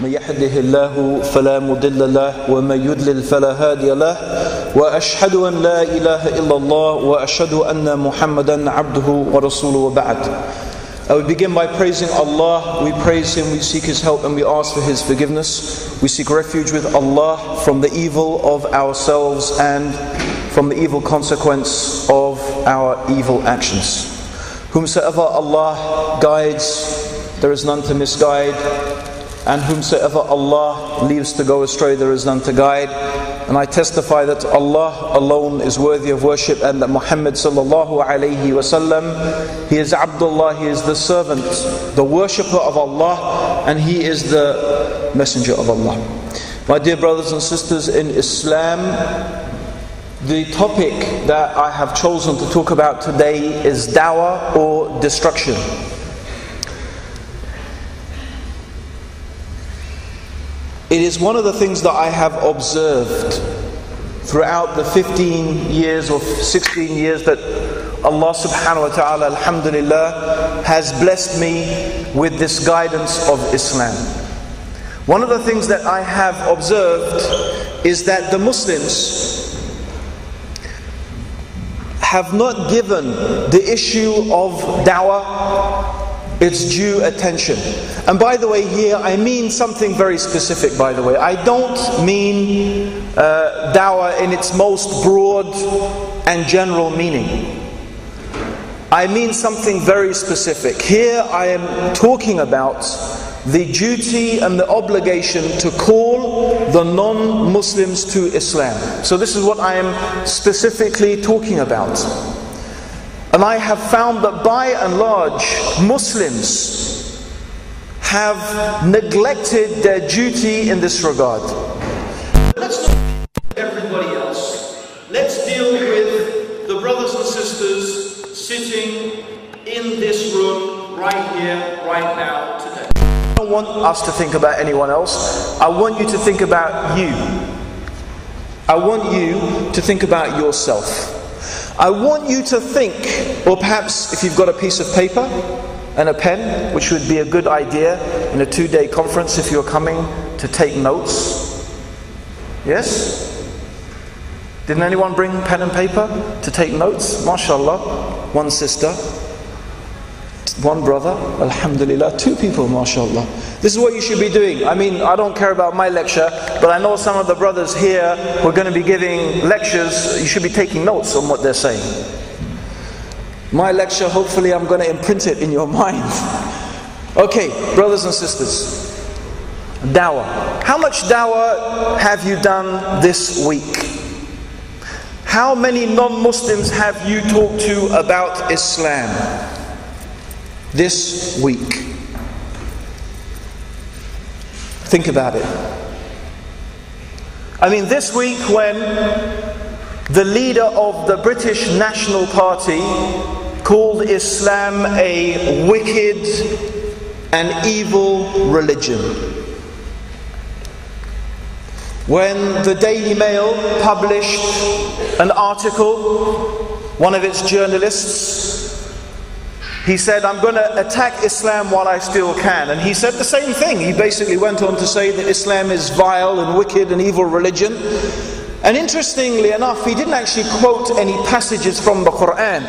من يهده الله فلا مضل له ومن يضلل فلا هادي له واشهد ان لا اله الا الله واشهد ان محمدا عبده ورسوله وبعد Uh, we begin by praising Allah, we praise Him, we seek His help, and we ask for His forgiveness. We seek refuge with Allah from the evil of ourselves and from the evil consequence of our evil actions. Whomsoever Allah guides, there is none to misguide, and whomsoever Allah leaves to go astray, there is none to guide. And I testify that Allah alone is worthy of worship and that Muhammad sallallahu alayhi wasallam, he is Abdullah, he is the servant, the worshipper of Allah, and he is the messenger of Allah. My dear brothers and sisters in Islam, the topic that I have chosen to talk about today is dawah or destruction. It is one of the things that I have observed throughout the 15 years or 16 years that Allah subhanahu wa ta'ala, alhamdulillah, has blessed me with this guidance of Islam. One of the things that I have observed is that the Muslims have not given the issue of dawah its due attention. And by the way, here I mean something very specific, by the way. I don't mean uh, dawah in its most broad and general meaning. I mean something very specific. Here I am talking about the duty and the obligation to call the non Muslims to Islam. So, this is what I am specifically talking about. And I have found that by and large, Muslims have neglected their duty in this regard. Let's not everybody else. Let's deal with the brothers and sisters sitting in this room right here, right now, today. I don't want us to think about anyone else. I want you to think about you. I want you to think about yourself. I want you to think, or perhaps if you've got a piece of paper and a pen, which would be a good idea in a two day conference if you're coming to take notes. Yes? Didn't anyone bring pen and paper to take notes? MashaAllah. One sister, one brother, Alhamdulillah, two people, MashaAllah. This is what you should be doing. I mean, I don't care about my lecture, but I know some of the brothers here who are going to be giving lectures, you should be taking notes on what they're saying. My lecture, hopefully, I'm going to imprint it in your mind. Okay, brothers and sisters, dawah. How much dawah have you done this week? How many non Muslims have you talked to about Islam this week? Think about it. I mean, this week when the leader of the British National Party called Islam a wicked and evil religion. When the Daily Mail published an article, one of its journalists he said, I'm going to attack Islam while I still can. And he said the same thing. He basically went on to say that Islam is vile and wicked and evil religion. And interestingly enough, he didn't actually quote any passages from the Quran.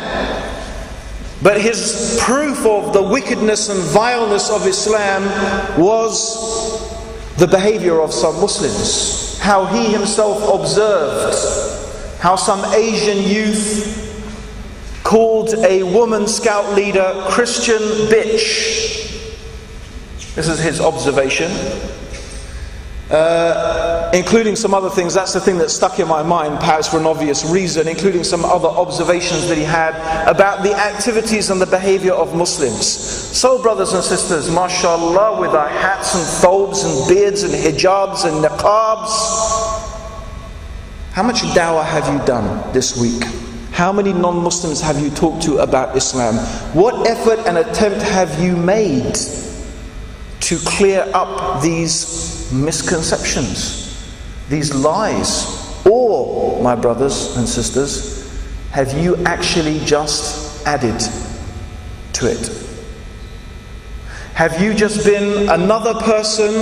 But his proof of the wickedness and vileness of Islam was the behavior of some Muslims. How he himself observed how some Asian youth called a woman scout leader Christian bitch. This is his observation. Uh, including some other things, that's the thing that stuck in my mind, perhaps for an obvious reason, including some other observations that he had about the activities and the behavior of Muslims. So, brothers and sisters, mashallah, with our hats and thobes and beards and hijabs and niqabs, how much dawah have you done this week? How many non Muslims have you talked to about Islam? What effort and attempt have you made to clear up these misconceptions, these lies? Or, my brothers and sisters, have you actually just added to it? Have you just been another person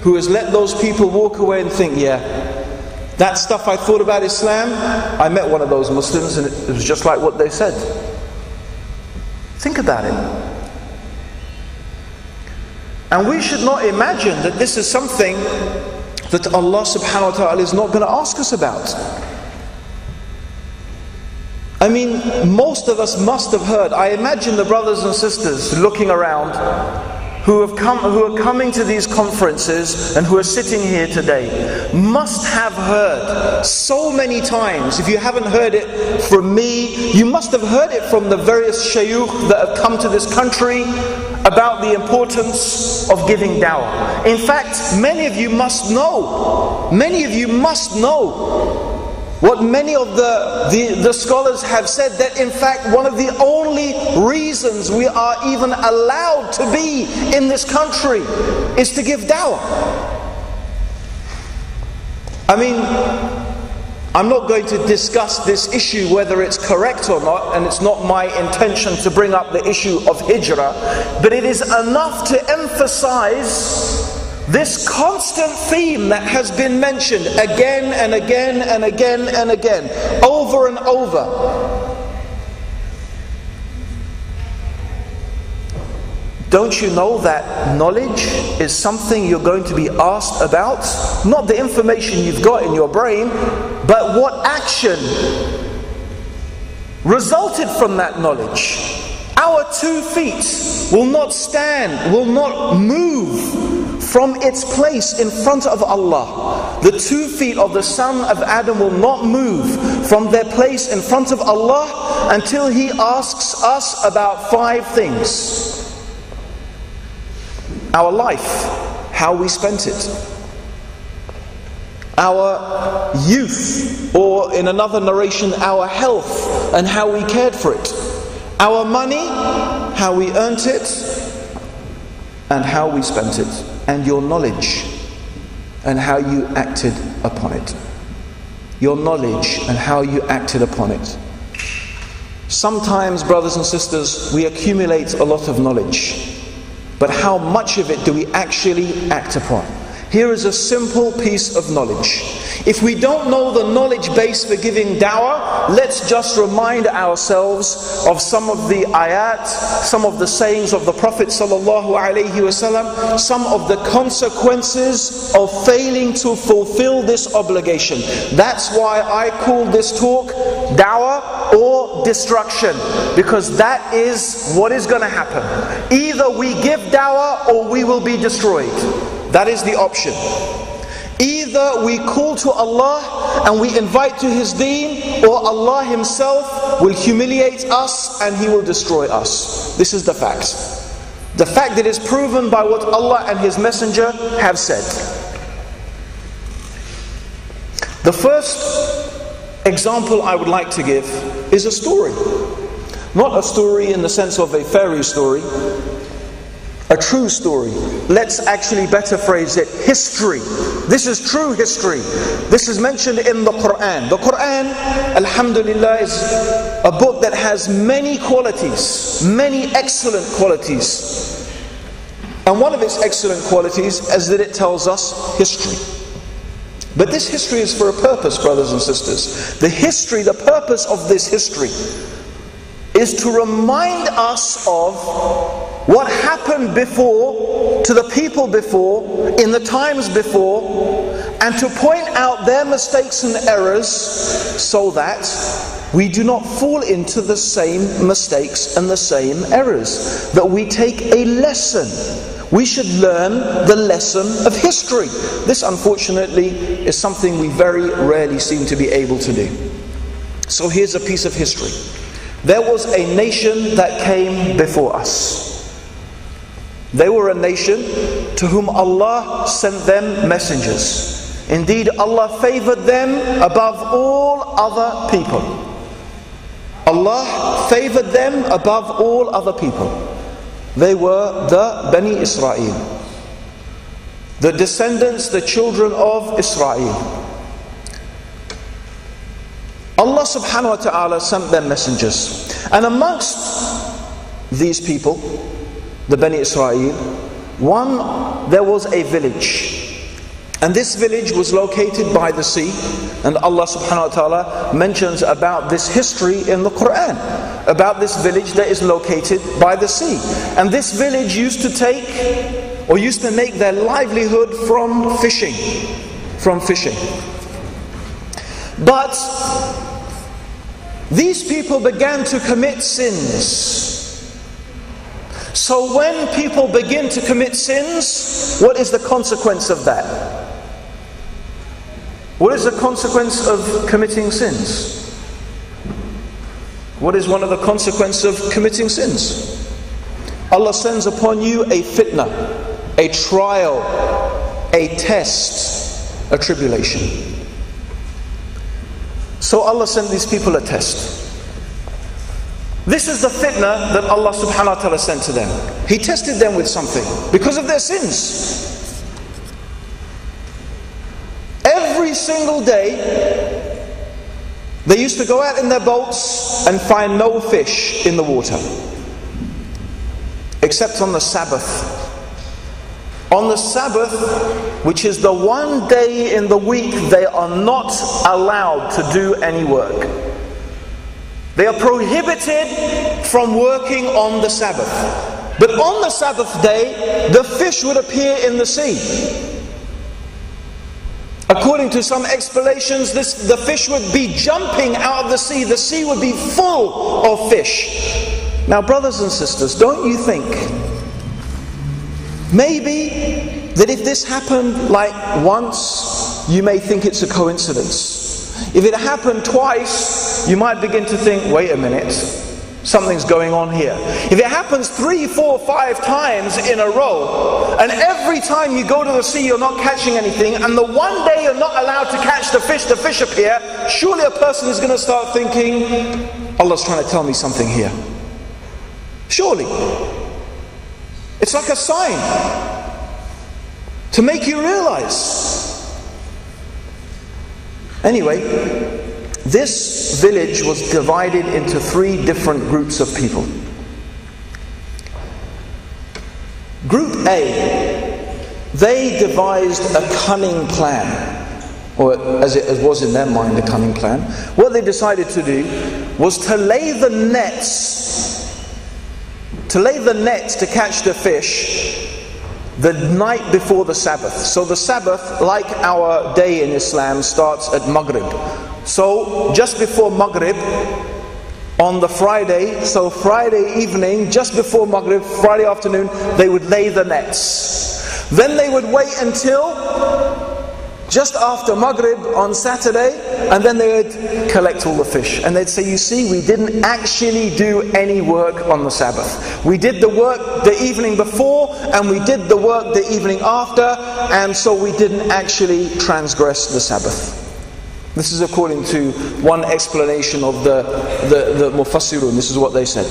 who has let those people walk away and think, yeah, that stuff I thought about Islam, I met one of those Muslims and it was just like what they said. Think about it. And we should not imagine that this is something that Allah subhanahu wa ta'ala is not going to ask us about. I mean, most of us must have heard. I imagine the brothers and sisters looking around who have come who are coming to these conferences and who are sitting here today must have heard so many times. If you haven't heard it from me you must have heard it from the various shuyukh that have come to this country about the importance of giving dawah. In fact many of you must know many of you must know what many of the, the, the, scholars have said that in fact one of the only reasons we are even allowed to be in this country is to give dawah. I mean, I'm not going to discuss this issue whether it's correct or not, and it's not my intention to bring up the issue of hijrah, but it is enough to emphasize this constant theme that has been mentioned again and again and again and again, over and over. Don't you know that knowledge is something you're going to be asked about? Not the information you've got in your brain, but what action resulted from that knowledge. Our two feet will not stand, will not move from its place in front of Allah. The two feet of the son of Adam will not move from their place in front of Allah until He asks us about five things. Our life, how we spent it, our youth, or in another narration, our health and how we cared for it, our money, how we earned it, and how we spent it and your knowledge and how you acted upon it. Your knowledge and how you acted upon it. Sometimes, brothers and sisters, we accumulate a lot of knowledge, but how much of it do we actually act upon? Here is a simple piece of knowledge. If we don't know the knowledge base for giving dawah, let's just remind ourselves of some of the ayat, some of the sayings of the Prophet wasallam, some of the consequences of failing to fulfill this obligation. That's why I call this talk dawah or destruction, because that is what is going to happen. Either we give dawah or we will be destroyed. That is the option. Either we call to Allah and we invite to His deen, or Allah Himself will humiliate us and He will destroy us. This is the fact. The fact that is proven by what Allah and His Messenger have said. The first example I would like to give is a story. Not a story in the sense of a fairy story, a true story. Let's actually better phrase it history. This is true history. This is mentioned in the Quran. The Quran, Alhamdulillah, is a book that has many qualities, many excellent qualities. And one of its excellent qualities is that it tells us history. But this history is for a purpose, brothers and sisters. The history, the purpose of this history is to remind us of what happened before to the people before, in the times before, and to point out their mistakes and errors so that we do not fall into the same mistakes and the same errors. That we take a lesson. We should learn the lesson of history. This, unfortunately, is something we very rarely seem to be able to do. So here's a piece of history. There was a nation that came before us. They were a nation to whom Allah sent them messengers. Indeed, Allah favored them above all other people. Allah favored them above all other people. They were the Bani Israel, the descendants, the children of Israel. Allah subhanahu wa ta'ala sent them messengers. And amongst these people the Bani Israel, one, there was a village. And this village was located by the sea. And Allah subhanahu wa ta'ala mentions about this history in the Quran. About this village that is located by the sea. And this village used to take or used to make their livelihood from fishing. From fishing. But these people began to commit sins. So when people begin to commit sins, what is the consequence of that? What is the consequence of committing sins? What is one of the consequences of committing sins? Allah sends upon you a fitna, a trial, a test, a tribulation. So Allah sent these people a test. This is the fitna that Allah subhanahu wa ta'ala sent to them. He tested them with something because of their sins. Every single day, they used to go out in their boats and find no fish in the water. Except on the Sabbath. On the Sabbath, which is the one day in the week they are not allowed to do any work. They are prohibited from working on the Sabbath. But on the Sabbath day, the fish would appear in the sea. According to some explanations, this, the fish would be jumping out of the sea. The sea would be full of fish. Now, brothers and sisters, don't you think maybe that if this happened like once, you may think it's a coincidence? If it happened twice, you might begin to think, wait a minute, something's going on here. If it happens three, four, five times in a row, and every time you go to the sea you're not catching anything, and the one day you're not allowed to catch the fish, the fish appear, surely a person is going to start thinking, Allah's trying to tell me something here. Surely. It's like a sign to make you realize. Anyway, this village was divided into three different groups of people. Group A, they devised a cunning plan, or as it was in their mind, a cunning plan. What they decided to do was to lay the nets, to lay the nets to catch the fish the night before the Sabbath. So the Sabbath, like our day in Islam, starts at Maghrib. So just before Maghrib, on the Friday, so Friday evening, just before Maghrib, Friday afternoon, they would lay the nets. Then they would wait until just after Maghrib on Saturday, and then they would collect all the fish. And they'd say, You see, we didn't actually do any work on the Sabbath. We did the work the evening before, and we did the work the evening after, and so we didn't actually transgress the Sabbath. This is according to one explanation of the, the, the Mufassirun. This is what they said.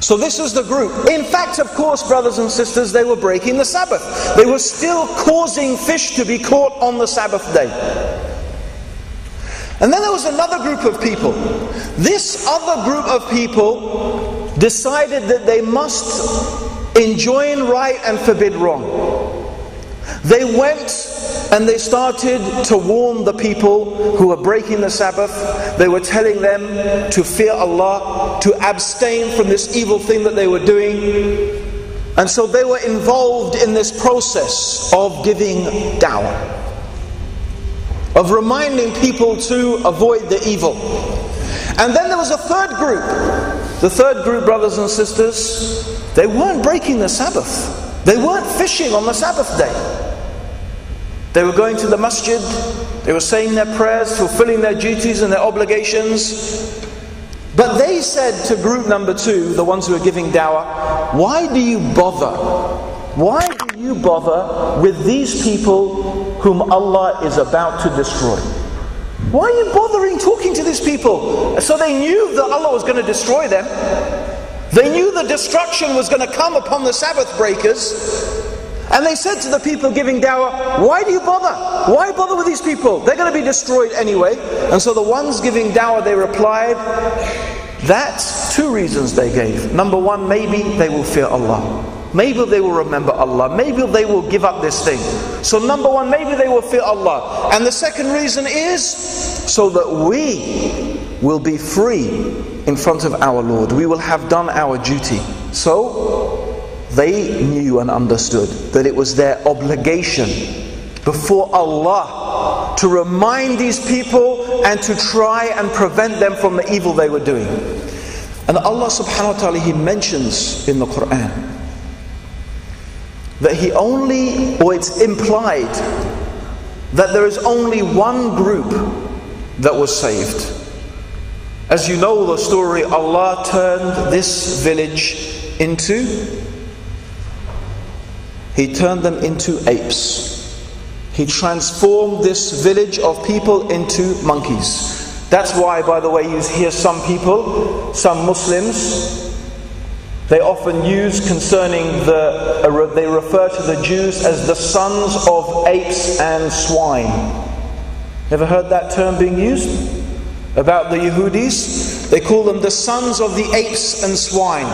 So this is the group. In fact, of course, brothers and sisters, they were breaking the Sabbath. They were still causing fish to be caught on the Sabbath day. And then there was another group of people. This other group of people decided that they must enjoin right and forbid wrong. They went and they started to warn the people who were breaking the Sabbath. They were telling them to fear Allah, to abstain from this evil thing that they were doing. And so they were involved in this process of giving dawah, of reminding people to avoid the evil. And then there was a third group. The third group, brothers and sisters, they weren't breaking the Sabbath. They weren't fishing on the Sabbath day. They were going to the masjid, they were saying their prayers, fulfilling their duties and their obligations. But they said to group number two, the ones who are giving dawah, why do you bother? Why do you bother with these people whom Allah is about to destroy? Why are you bothering talking to these people? So they knew that Allah was going to destroy them. They knew the destruction was going to come upon the Sabbath breakers. And they said to the people giving dawah, Why do you bother? Why bother with these people? They're going to be destroyed anyway. And so the ones giving dawah, they replied, That's two reasons they gave. Number one, maybe they will fear Allah. Maybe they will remember Allah. Maybe they will give up this thing. So, number one, maybe they will fear Allah. And the second reason is so that we will be free in front of our Lord. We will have done our duty. So, they knew and understood that it was their obligation before Allah to remind these people and to try and prevent them from the evil they were doing. And Allah subhanahu wa ta'ala, He mentions in the Quran that He only, or it's implied, that there is only one group that was saved. As you know the story, Allah turned this village into, He turned them into apes. He transformed this village of people into monkeys. That's why, by the way, you hear some people, some Muslims, they often use concerning the, uh, they refer to the Jews as the sons of apes and swine. Ever heard that term being used? About the Yehudis? They call them the sons of the apes and swine.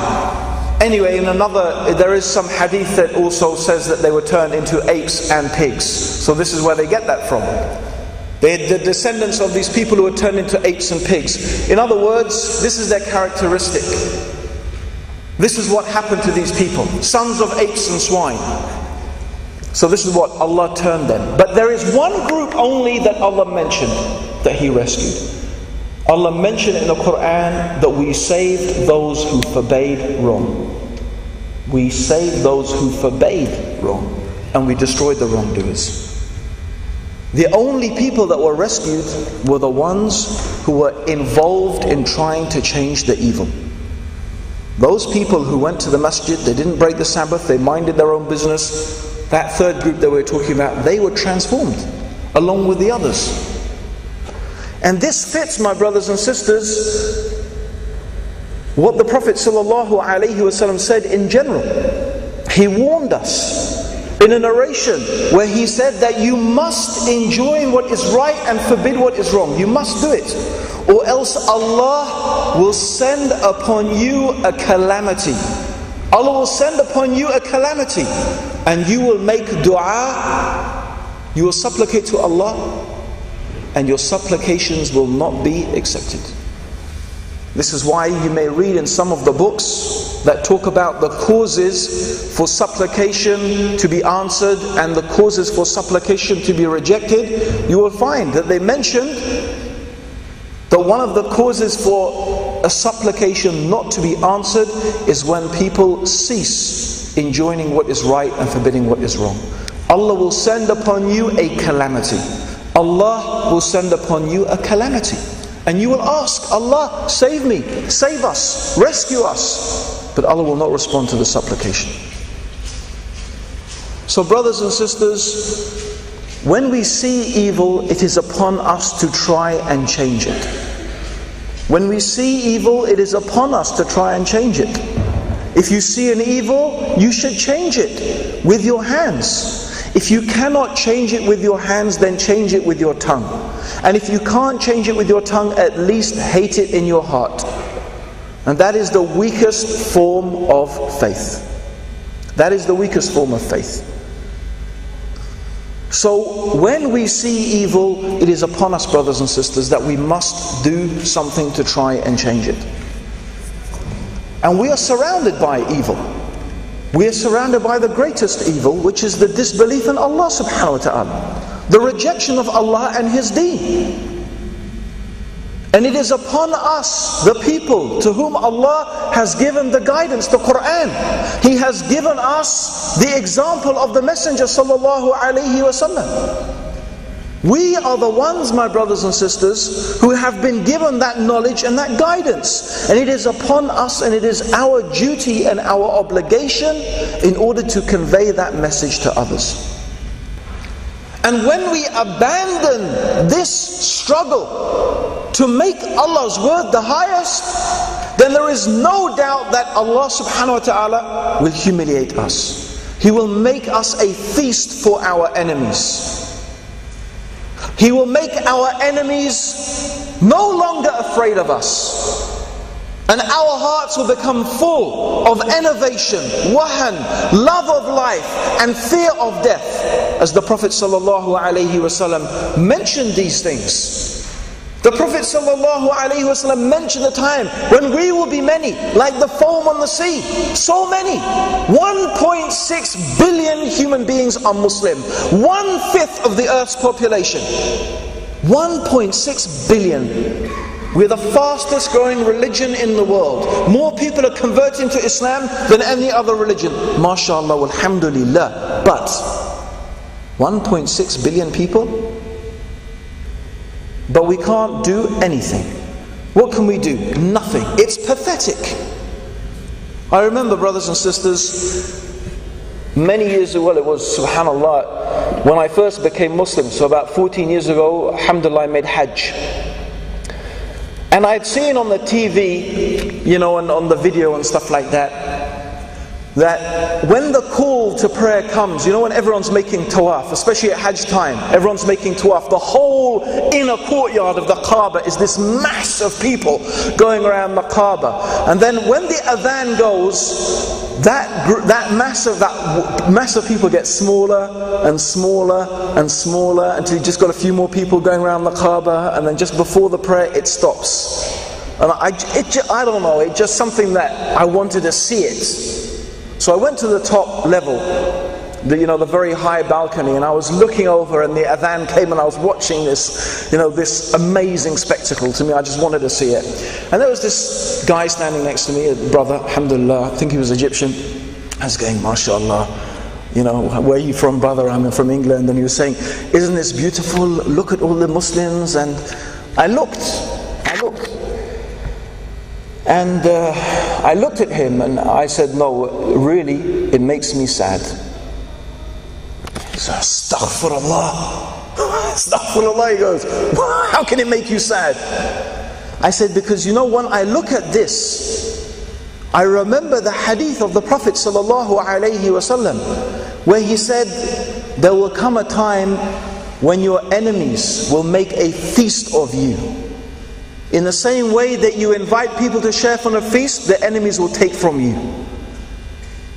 Anyway, in another, there is some hadith that also says that they were turned into apes and pigs. So this is where they get that from. They're the descendants of these people who were turned into apes and pigs. In other words, this is their characteristic. This is what happened to these people sons of apes and swine. So, this is what Allah turned them. But there is one group only that Allah mentioned that He rescued. Allah mentioned in the Quran that we saved those who forbade wrong. We saved those who forbade wrong, and we destroyed the wrongdoers. The only people that were rescued were the ones who were involved in trying to change the evil. Those people who went to the masjid, they didn't break the Sabbath, they minded their own business. That third group that we are talking about, they were transformed along with the others. And this fits, my brothers and sisters, what the Prophet said in general. He warned us in a narration where he said that you must enjoin what is right and forbid what is wrong. You must do it. Or else Allah will send upon you a calamity. Allah will send upon you a calamity. And you will make dua. You will supplicate to Allah. And your supplications will not be accepted. This is why you may read in some of the books that talk about the causes for supplication to be answered and the causes for supplication to be rejected. You will find that they mention that one of the causes for a supplication not to be answered is when people cease enjoining what is right and forbidding what is wrong. Allah will send upon you a calamity. Allah will send upon you a calamity. And you will ask, Allah, save me, save us, rescue us. But Allah will not respond to the supplication. So, brothers and sisters, when we see evil, it is upon us to try and change it. When we see evil, it is upon us to try and change it. If you see an evil, you should change it with your hands. If you cannot change it with your hands, then change it with your tongue. And if you can't change it with your tongue, at least hate it in your heart. And that is the weakest form of faith. That is the weakest form of faith. So, when we see evil, it is upon us, brothers and sisters, that we must do something to try and change it. And we are surrounded by evil. We are surrounded by the greatest evil, which is the disbelief in Allah subhanahu wa ta'ala, the rejection of Allah and His deen. And it is upon us, the people to whom Allah has given the guidance, the Quran. He has given us the example of the Messenger sallallahu alaihi wasallam. We are the ones, my brothers and sisters, who have been given that knowledge and that guidance. And it is upon us and it is our duty and our obligation in order to convey that message to others. And when we abandon this struggle to make Allah's word the highest, then there is no doubt that Allah subhanahu wa ta'ala will humiliate us. He will make us a feast for our enemies. He will make our enemies no longer afraid of us. And our hearts will become full of innovation, wahan, love of life, and fear of death. As the Prophet ﷺ mentioned these things. The Prophet ﷺ mentioned the time when we will be many, like the foam on the sea. So many. 1.6 billion human beings are Muslim. One fifth of the earth's population. 1.6 billion. We're the fastest growing religion in the world. More people are converting to Islam than any other religion. MashaAllah, alhamdulillah. But 1.6 billion people? But we can't do anything. What can we do? Nothing. It's pathetic. I remember, brothers and sisters, many years ago, well, it was subhanAllah, when I first became Muslim, so about 14 years ago, alhamdulillah, I made Hajj. And I'd seen on the TV, you know, and on the video and stuff like that, that when the call to prayer comes, you know, when everyone's making tawaf, especially at Hajj time, everyone's making tawaf, the whole inner courtyard of the Kaaba is this mass of people going around the Kaaba. And then when the adhan goes, that, that mass of that mass of people gets smaller and smaller and smaller until you've just got a few more people going around the Kaaba, and then just before the prayer, it stops. And I, it, I don't know, it's just something that I wanted to see it. So I went to the top level, the, you know, the very high balcony, and I was looking over, and the adhan came, and I was watching this, you know, this amazing spectacle. To me, I just wanted to see it. And there was this guy standing next to me, a brother, alhamdulillah, I think he was Egyptian. I was going, mashallah. You know, where are you from, brother? I'm from England. And he was saying, Isn't this beautiful? Look at all the Muslims. And I looked, I looked. And uh, I looked at him and I said, No, really, it makes me sad. Said, Astaghfirullah. Astaghfirullah. He goes, How can it make you sad? I said, Because you know, when I look at this, I remember the hadith of the Prophet wasallam, where he said, There will come a time when your enemies will make a feast of you. In the same way that you invite people to share from a feast, the enemies will take from you.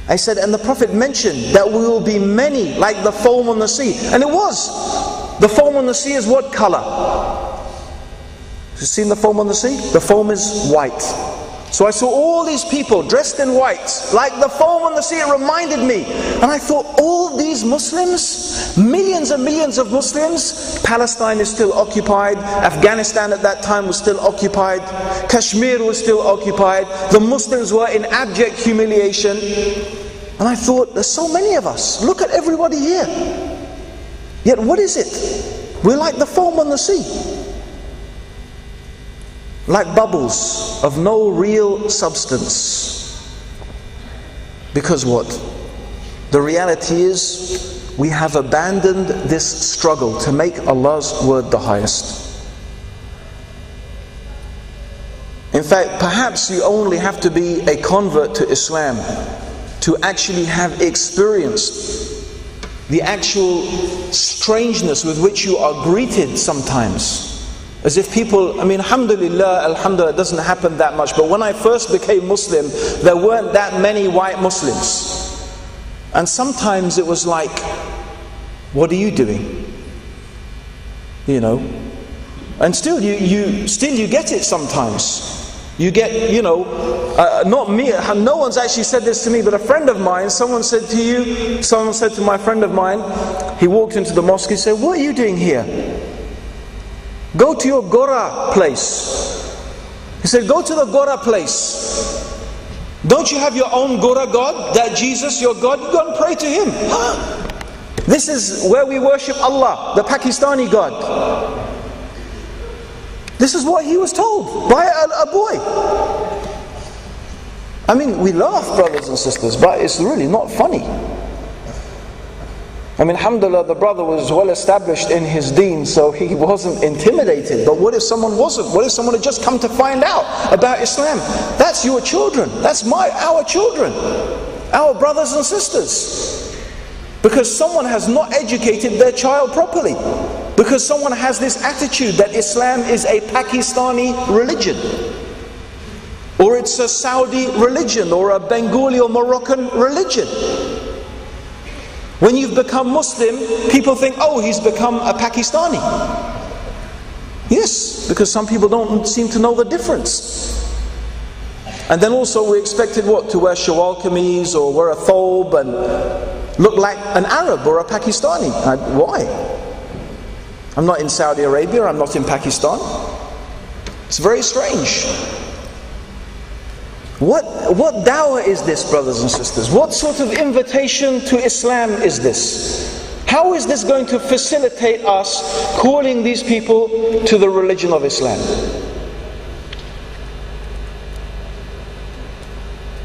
I said, and the Prophet mentioned that we will be many like the foam on the sea. And it was. The foam on the sea is what color? You seen the foam on the sea? The foam is white. So I saw all these people dressed in white, like the foam on the sea. It reminded me. And I thought, all these Muslims, millions and millions of Muslims, Palestine is still occupied, Afghanistan at that time was still occupied, Kashmir was still occupied, the Muslims were in abject humiliation. And I thought, there's so many of us. Look at everybody here. Yet what is it? We're like the foam on the sea like bubbles of no real substance. Because what? The reality is, we have abandoned this struggle to make Allah's word the highest. In fact, perhaps you only have to be a convert to Islam to actually have experienced the actual strangeness with which you are greeted sometimes as if people, I mean, alhamdulillah, alhamdulillah, it doesn't happen that much. But when I first became Muslim, there weren't that many white Muslims. And sometimes it was like, what are you doing? You know? And still you, you still you get it sometimes. You get, you know, uh, not me, no one's actually said this to me, but a friend of mine, someone said to you, someone said to my friend of mine, he walked into the mosque, he said, What are you doing here? Go to your Gora place. He said, Go to the Gora place. Don't you have your own Gora God? That Jesus, your God? You go and pray to Him. This is where we worship Allah, the Pakistani God. This is what he was told by a, a boy. I mean, we laugh, brothers and sisters, but it's really not funny. I mean, alhamdulillah, the brother was well established in his deen, so he wasn't intimidated. But what if someone wasn't? What if someone had just come to find out about Islam? That's your children. That's my, our children. Our brothers and sisters. Because someone has not educated their child properly. Because someone has this attitude that Islam is a Pakistani religion. Or it's it's a Saudi religion or a Bengali or Moroccan religion. When you've become Muslim, people think, oh, he's become a Pakistani. Yes, because some people don't seem to know the difference. And then also we expected what? To wear shalwar kameez or wear a thobe and look like an Arab or a Pakistani. I, why? I'm not in Saudi Arabia, I'm not in Pakistan. It's very strange. What, what dawah is this, brothers and sisters? What sort of invitation to Islam is this? How is this going to facilitate us calling these people to the religion of Islam?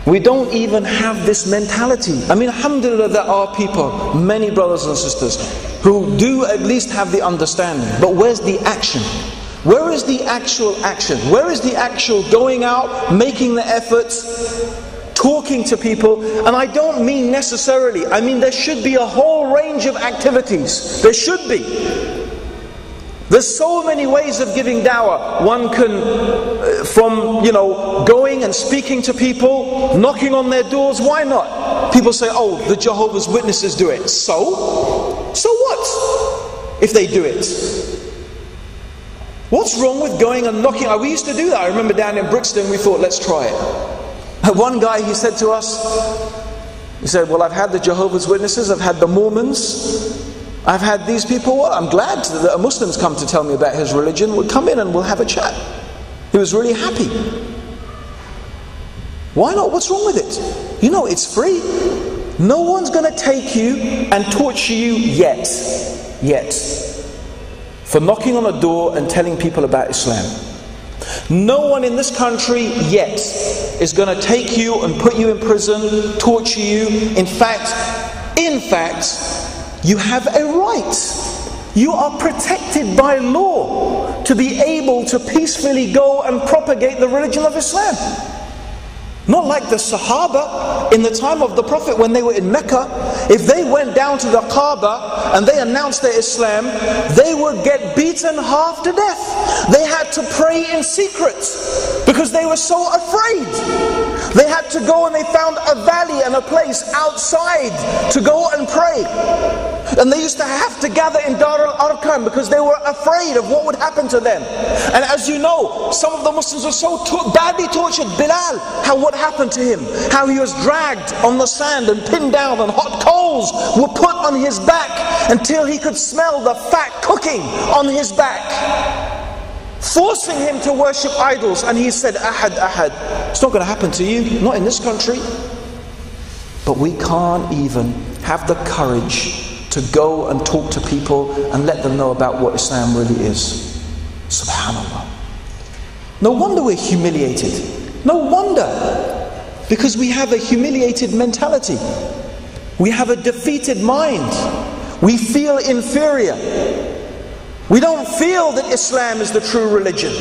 We don't even have this mentality. I mean, alhamdulillah, there are people, many brothers and sisters, who do at least have the understanding. But where's the action? Where is the actual action? Where is the actual going out, making the efforts, talking to people? And I don't mean necessarily, I mean there should be a whole range of activities. There should be. There's so many ways of giving dawah. One can, uh, from, you know, going and speaking to people, knocking on their doors, why not? People say, oh, the Jehovah's Witnesses do it. So? So what? If they do it. What's wrong with going and knocking? Uh, we used to do that. I remember down in Brixton, we thought, let's try it. One guy, he said to us, he said, well, I've had the Jehovah's Witnesses, I've had the Mormons, I've had these people, well, I'm glad that a Muslim's come to tell me about his religion. We'll come in and we'll have a chat. He was really happy. Why not? What's wrong with it? You know, it's free. No one's going to take you and torture you yet. Yet. For knocking on a door and telling people about Islam. No one in this country yet is going to take you and put you in prison, torture you. In fact, in fact, you have a right. You are protected by law to be able to peacefully go and propagate the religion of Islam. Not like the Sahaba in the time of the Prophet when they were in Mecca. If they went down to the Kaaba and they announced their Islam, they would get beaten half to death. They had to pray in secret because they were so afraid. They had to go and they found a valley and a place outside to go and pray. And they used to have to gather in Dar al Arqam because they were afraid of what would happen to them. And as you know, some of the Muslims were so badly tortured. Bilal, how what happened to him? How he was dragged on the sand and pinned down, and hot coals were put on his back until he could smell the fat cooking on his back forcing him to worship idols. And he said, Ahad, Ahad. It's not going to happen to you, not in this country. But we can't even have the courage to go and talk to people and let them know about what Islam really is. Subhanallah. No wonder we're humiliated. No wonder. Because we have a humiliated mentality. We have a defeated mind. We feel inferior. We don't feel that Islam is the true religion.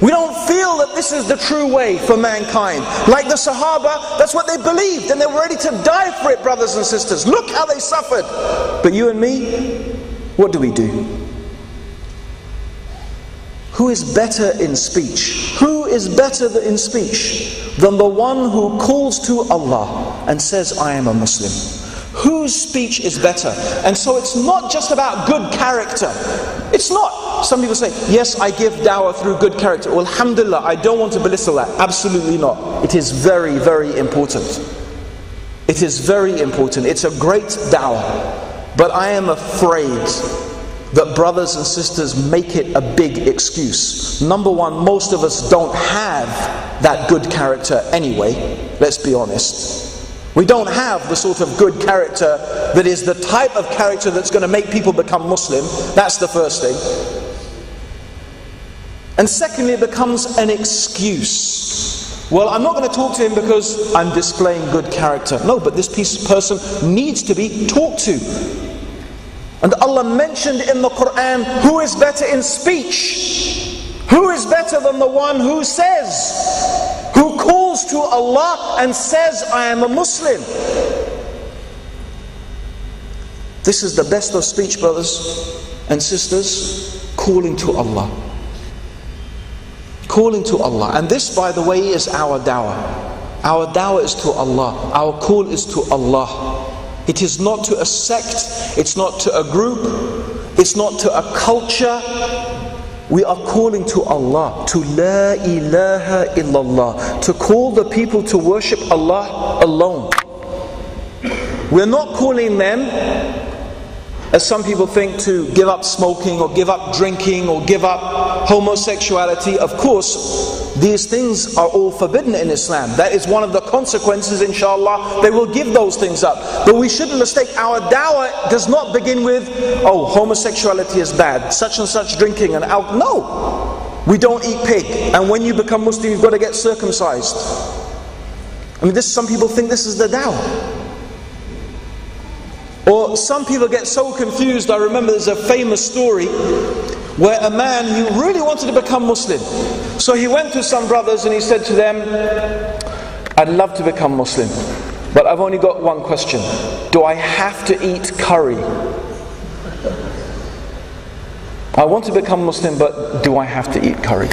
We don't feel that this is the true way for mankind. Like the Sahaba, that's what they believed and they were ready to die for it, brothers and sisters. Look how they suffered. But you and me, what do we do? Who is better in speech? Who is better in speech than the one who calls to Allah and says, I am a Muslim? Whose speech is better? And so it's not just about good character. It's not. Some people say, yes, I give dawah through good character. Well, alhamdulillah, I don't want to belittle that. Absolutely not. It is very, very important. It is very important. It's a great dawah. But I am afraid that brothers and sisters make it a big excuse. Number one, most of us don't have that good character anyway, let's be honest. We don't have the sort of good character that is the type of character that's going to make people become Muslim. That's the first thing. And secondly, it becomes an excuse. Well, I'm not going to talk to him because I'm displaying good character. No, but this piece, person needs to be talked to. And Allah mentioned in the Quran who is better in speech? Who is better than the one who says? who calls to Allah and says, I am a Muslim. This is the best of speech, brothers and sisters, calling to Allah. Calling to Allah. And this, by the way, is our dawah. Our dawah is to Allah. Our call is to Allah. It is not to a sect, it's not to a group, it's not to a culture. We are calling to Allah, to La ilaha illallah, to call the people to worship Allah alone. We're not calling them as some people think, to give up smoking or give up drinking or give up homosexuality. Of course, these things are all forbidden in Islam. That is one of the consequences, inshallah. They will give those things up. But we shouldn't mistake our dawah does not begin with, oh, homosexuality is bad, such and such drinking and out. No. We don't eat pig. And when you become Muslim, you've got to get circumcised. I mean, this, some people think this is the dawah. Or some people get so confused. I remember there's a famous story where a man who really wanted to become Muslim. So he went to some brothers and he said to them, I'd love to become Muslim, but I've only got one question. Do I have to eat curry? I want to become Muslim, but do I have to eat curry?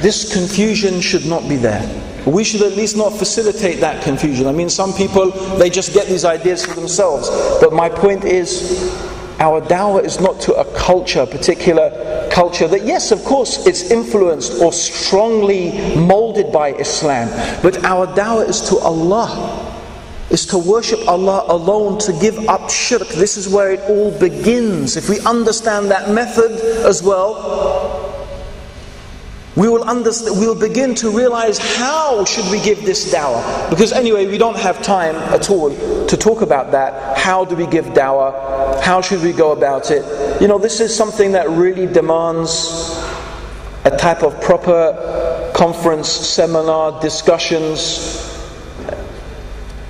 This confusion should not be there. We should at least not facilitate that confusion. I mean, some people, they just get these ideas for themselves. But my point is, our dawah is not to a culture, a particular culture that, yes, of course, it's influenced or strongly molded by Islam. But our dawah is to Allah is to worship Allah alone, to give up shirk. This is where it all begins. If we understand that method as well, we will understand, we'll begin to realize how should we give this dawah. Because anyway, we don't have time at all to talk about that. How do we give dawah? How should we go about it? You know, this is something that really demands a type of proper conference, seminar, discussions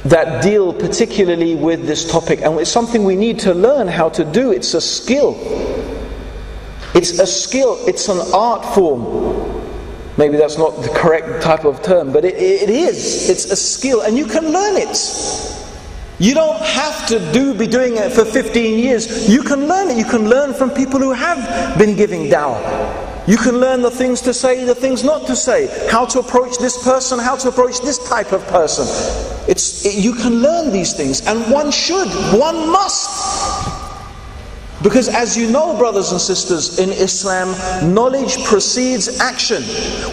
that deal particularly with this topic. And it's something we need to learn how to do. It's a skill. It's a skill, it's an art form. Maybe that's not the correct type of term, but it, it is. It's a skill, and you can learn it. You don't have to do be doing it for 15 years. You can learn it. You can learn from people who have been giving dawah. You can learn the things to say, the things not to say, how to approach this person, how to approach this type of person. It's it, you can learn these things, and one should, one must. Because as you know, brothers and sisters, in Islam, knowledge precedes action.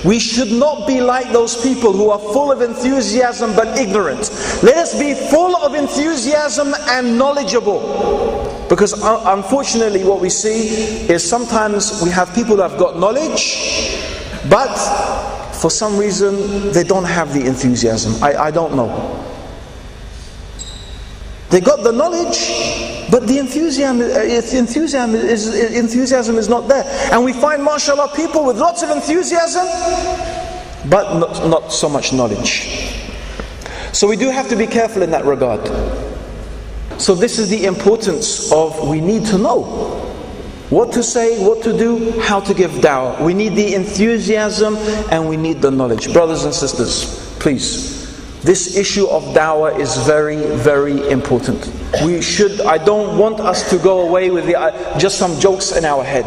We should not be like those people who are full of enthusiasm but ignorant. Let us be full of enthusiasm and knowledgeable. Because uh, unfortunately, what we see is sometimes we have people who have got knowledge, but for some reason they don't have the enthusiasm. I, I don't know. They got the knowledge, but the enthusiasm, uh, enthusiasm, is, enthusiasm is not there. And we find, mashallah, people with lots of enthusiasm, but not, not so much knowledge. So we do have to be careful in that regard. So this is the importance of we need to know what to say, what to do, how to give dawah. We need the enthusiasm and we need the knowledge. Brothers and sisters, please. This issue of dawah is very, very important. We should, I don't want us to go away with the, uh, just some jokes in our head.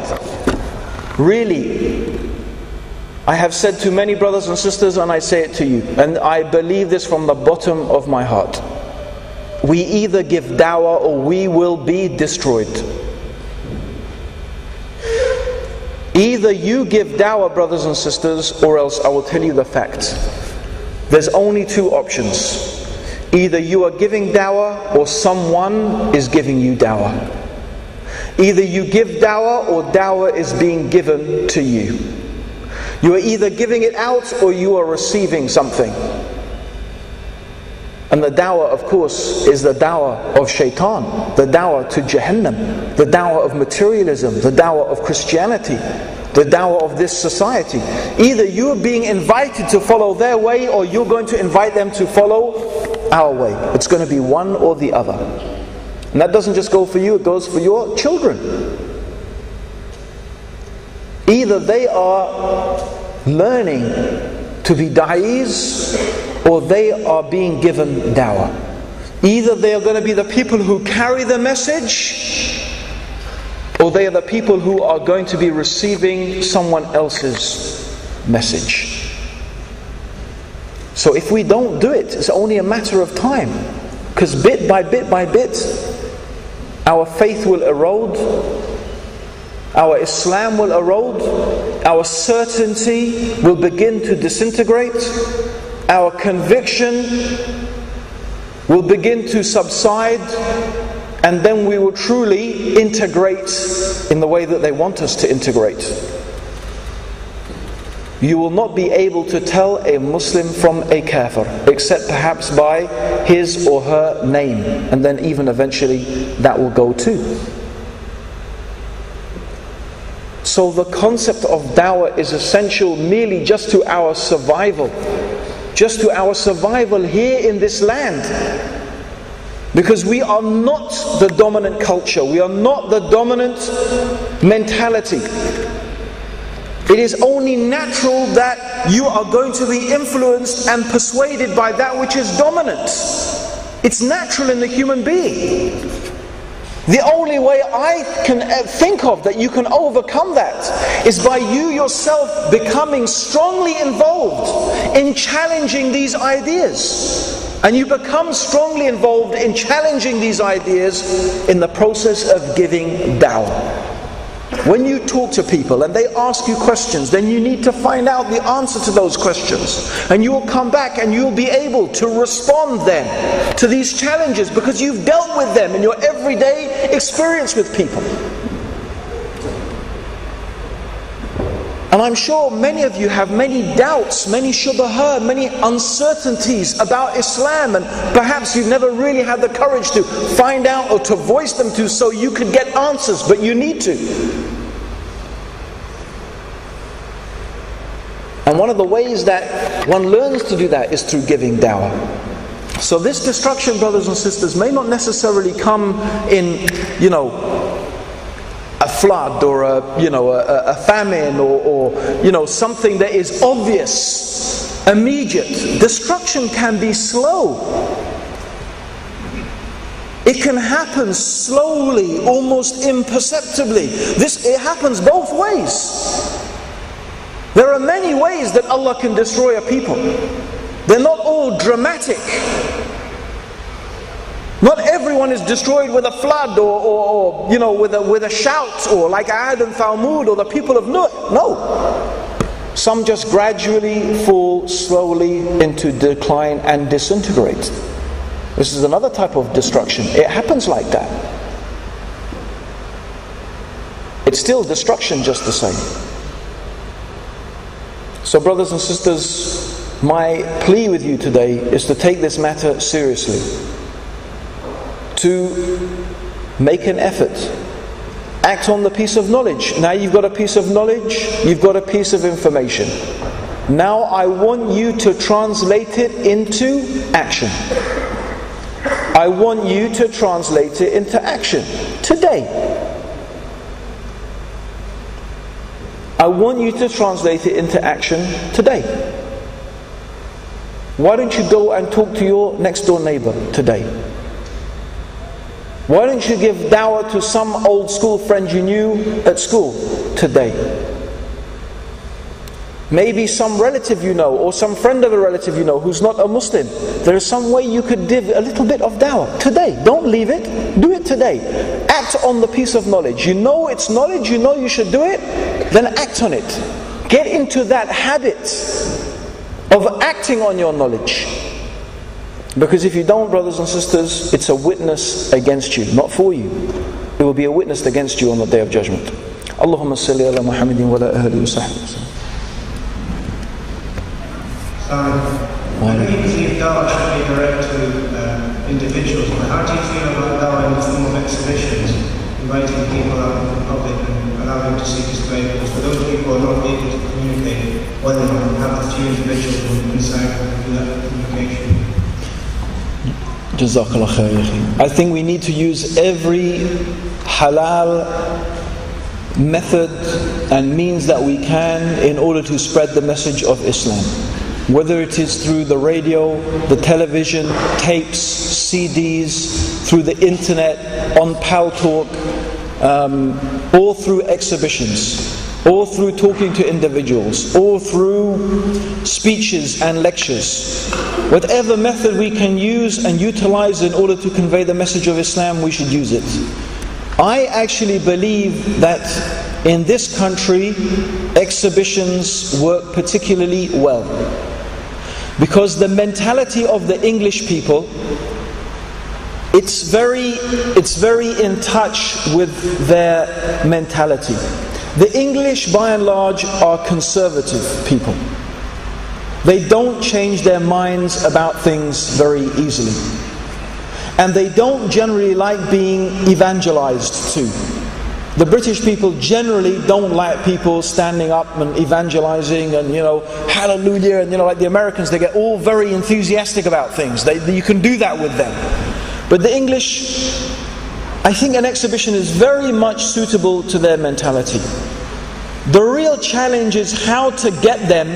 Really, I have said to many brothers and sisters, and I say it to you, and I believe this from the bottom of my heart. We either give dawah or we will be destroyed. Either you give dawah, brothers and sisters, or else I will tell you the facts. There's only two options. Either you are giving dawah or someone is giving you dawah. Either you give dawah or dawah is being given to you. You are either giving it out or you are receiving something. And the dawah, of course, is the dawah of shaitan, the dawah to Jahannam, the dawah of materialism, the dawah of Christianity, the dawah of this society. Either you're being invited to follow their way or you're going to invite them to follow our way. It's going to be one or the other. And that doesn't just go for you, it goes for your children. Either they are learning to be da'is or they are being given dawah. Either they are going to be the people who carry the message or they are the people who are going to be receiving someone else's message. So if we don't do it, it's only a matter of time. Because bit by bit by bit, our faith will erode, our Islam will erode, our certainty will begin to disintegrate, our conviction will begin to subside, and then we will truly integrate in the way that they want us to integrate. You will not be able to tell a Muslim from a kafir, except perhaps by his or her name, and then even eventually that will go too. So the concept of dawah is essential merely just to our survival, just to our survival here in this land. Because we are not the dominant culture, we are not the dominant mentality. It is only natural that you are going to be influenced and persuaded by that which is dominant. It's natural in the human being. The only way I can think of that you can overcome that is by you yourself becoming strongly involved in challenging these ideas. And you become strongly involved in challenging these ideas in the process of giving dawah. When you talk to people and they ask you questions, then you need to find out the answer to those questions. And you will come back and you'll be able to respond then to these challenges because you've dealt with them in your everyday experience with people. And I'm sure many of you have many doubts, many shubahah, many uncertainties about Islam, and perhaps you've never really had the courage to find out or to voice them to so you could get answers, but you need to. And one of the ways that one learns to do that is through giving dawah. So this destruction, brothers and sisters, may not necessarily come in, you know, flood or a, you know, a, a famine or, or you know, something that is obvious, immediate. Destruction can be slow. It can happen slowly, almost imperceptibly. This it happens both ways. There are many ways that Allah can destroy a people. They're not all dramatic. Not everyone is destroyed with a flood or, or, or, you know with a with a shout or like Ad and Thamud or the people of Nuh. No. Some just gradually fall slowly into decline and disintegrate. This is another type of destruction. It happens like that. It's still destruction just the same. So, brothers and sisters, my plea with you today is to take this matter seriously to make an effort. Act on the piece of knowledge. Now you've got a piece of knowledge, you've got a piece of information. Now I want you to translate it into action. I want you to translate it into action today. I want you to translate it into action today. Why don't you go and talk to your next door neighbor today? Why don't you give dawah to some old school friend you knew at school today? Maybe some relative you know, or some friend of a relative you know who's not a Muslim. There is some way you could give a little bit of dawah today. Don't leave it, do it today. Act on the piece of knowledge. You know it's knowledge, you know you should do it, then act on it. Get into that habit of acting on your knowledge. Because if you don't, brothers and sisters, it's a witness against you, not for you. It will be a witness against you on the day of judgment. Allahumma salli ala Muhammadin wa ahli wa sahbihi. I know you believe be direct to uh, individuals, how do you feel about dawah in the form of exhibitions, inviting people out in the public and allowing them to see display? Because for those people who are not able to communicate, whether or not have a few individuals who can decide I think we need to use every halal method and means that we can in order to spread the message of Islam. Whether it is through the radio, the television, tapes, CDs, through the internet, on Paltalk, um, or through exhibitions, or through talking to individuals, or through speeches and lectures. Whatever method we can use and utilize in order to convey the message of Islam, we should use it. I actually believe that in this country, exhibitions work particularly well. Because the mentality of the English people, it's very, it's very in touch with their mentality. The English, by and large, are conservative people. They don't change their minds about things very easily. And they don't generally like being evangelized to. The British people generally don't like people standing up and evangelizing and, you know, hallelujah. And, you know, like the Americans, they get all very enthusiastic about things. They, you can do that with them. But the English, I think an exhibition is very much suitable to their mentality. The real challenge is how to get them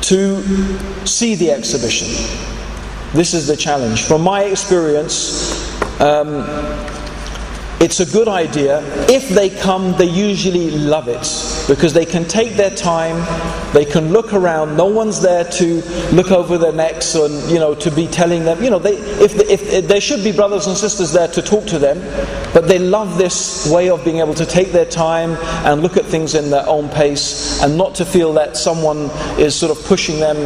to see the exhibition. This is the challenge. From my experience, um, it's a good idea. If they come, they usually love it because they can take their time, they can look around. No one's there to look over their necks and you know to be telling them. You know, they, if, if, if there should be brothers and sisters there to talk to them, but they love this way of being able to take their time and look at things in their own pace and not to feel that someone is sort of pushing them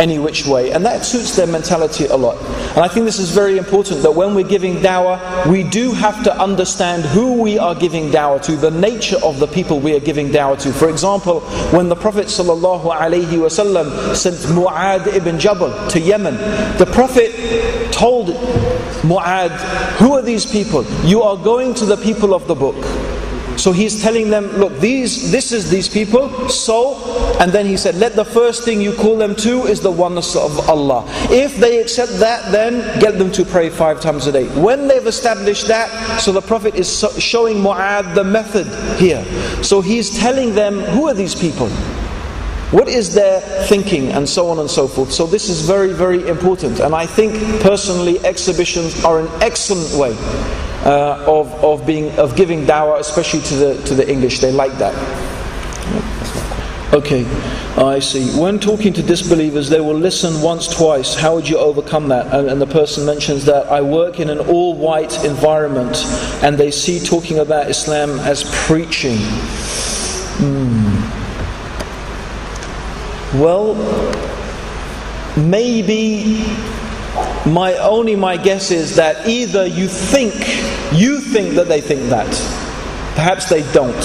any which way. And that suits their mentality a lot. And I think this is very important that when we're giving dawah, we do have to understand understand who we are giving dawah to, the nature of the people we are giving dawah to. For example, when the Prophet ﷺ sent Mu'ad ibn Jabal to Yemen, the Prophet told Mu'ad, Who are these people? You are going to the people of the book. So he's telling them, look, these, this is these people. So, and then he said, let the first thing you call them to is the oneness of Allah. If they accept that, then get them to pray five times a day. When they've established that, so the Prophet is showing Mu'ad the method here. So he's telling them, who are these people? What is their thinking and so on and so forth. So this is very, very important. And I think personally exhibitions are an excellent way uh, of, of, being, of giving dawah, especially to the, to the English. They like that. Okay, I see. When talking to disbelievers, they will listen once, twice. How would you overcome that? And, and the person mentions that I work in an all white environment and they see talking about Islam as preaching. Hmm. Well, maybe my only my guess is that either you think you think that they think that. Perhaps they don't.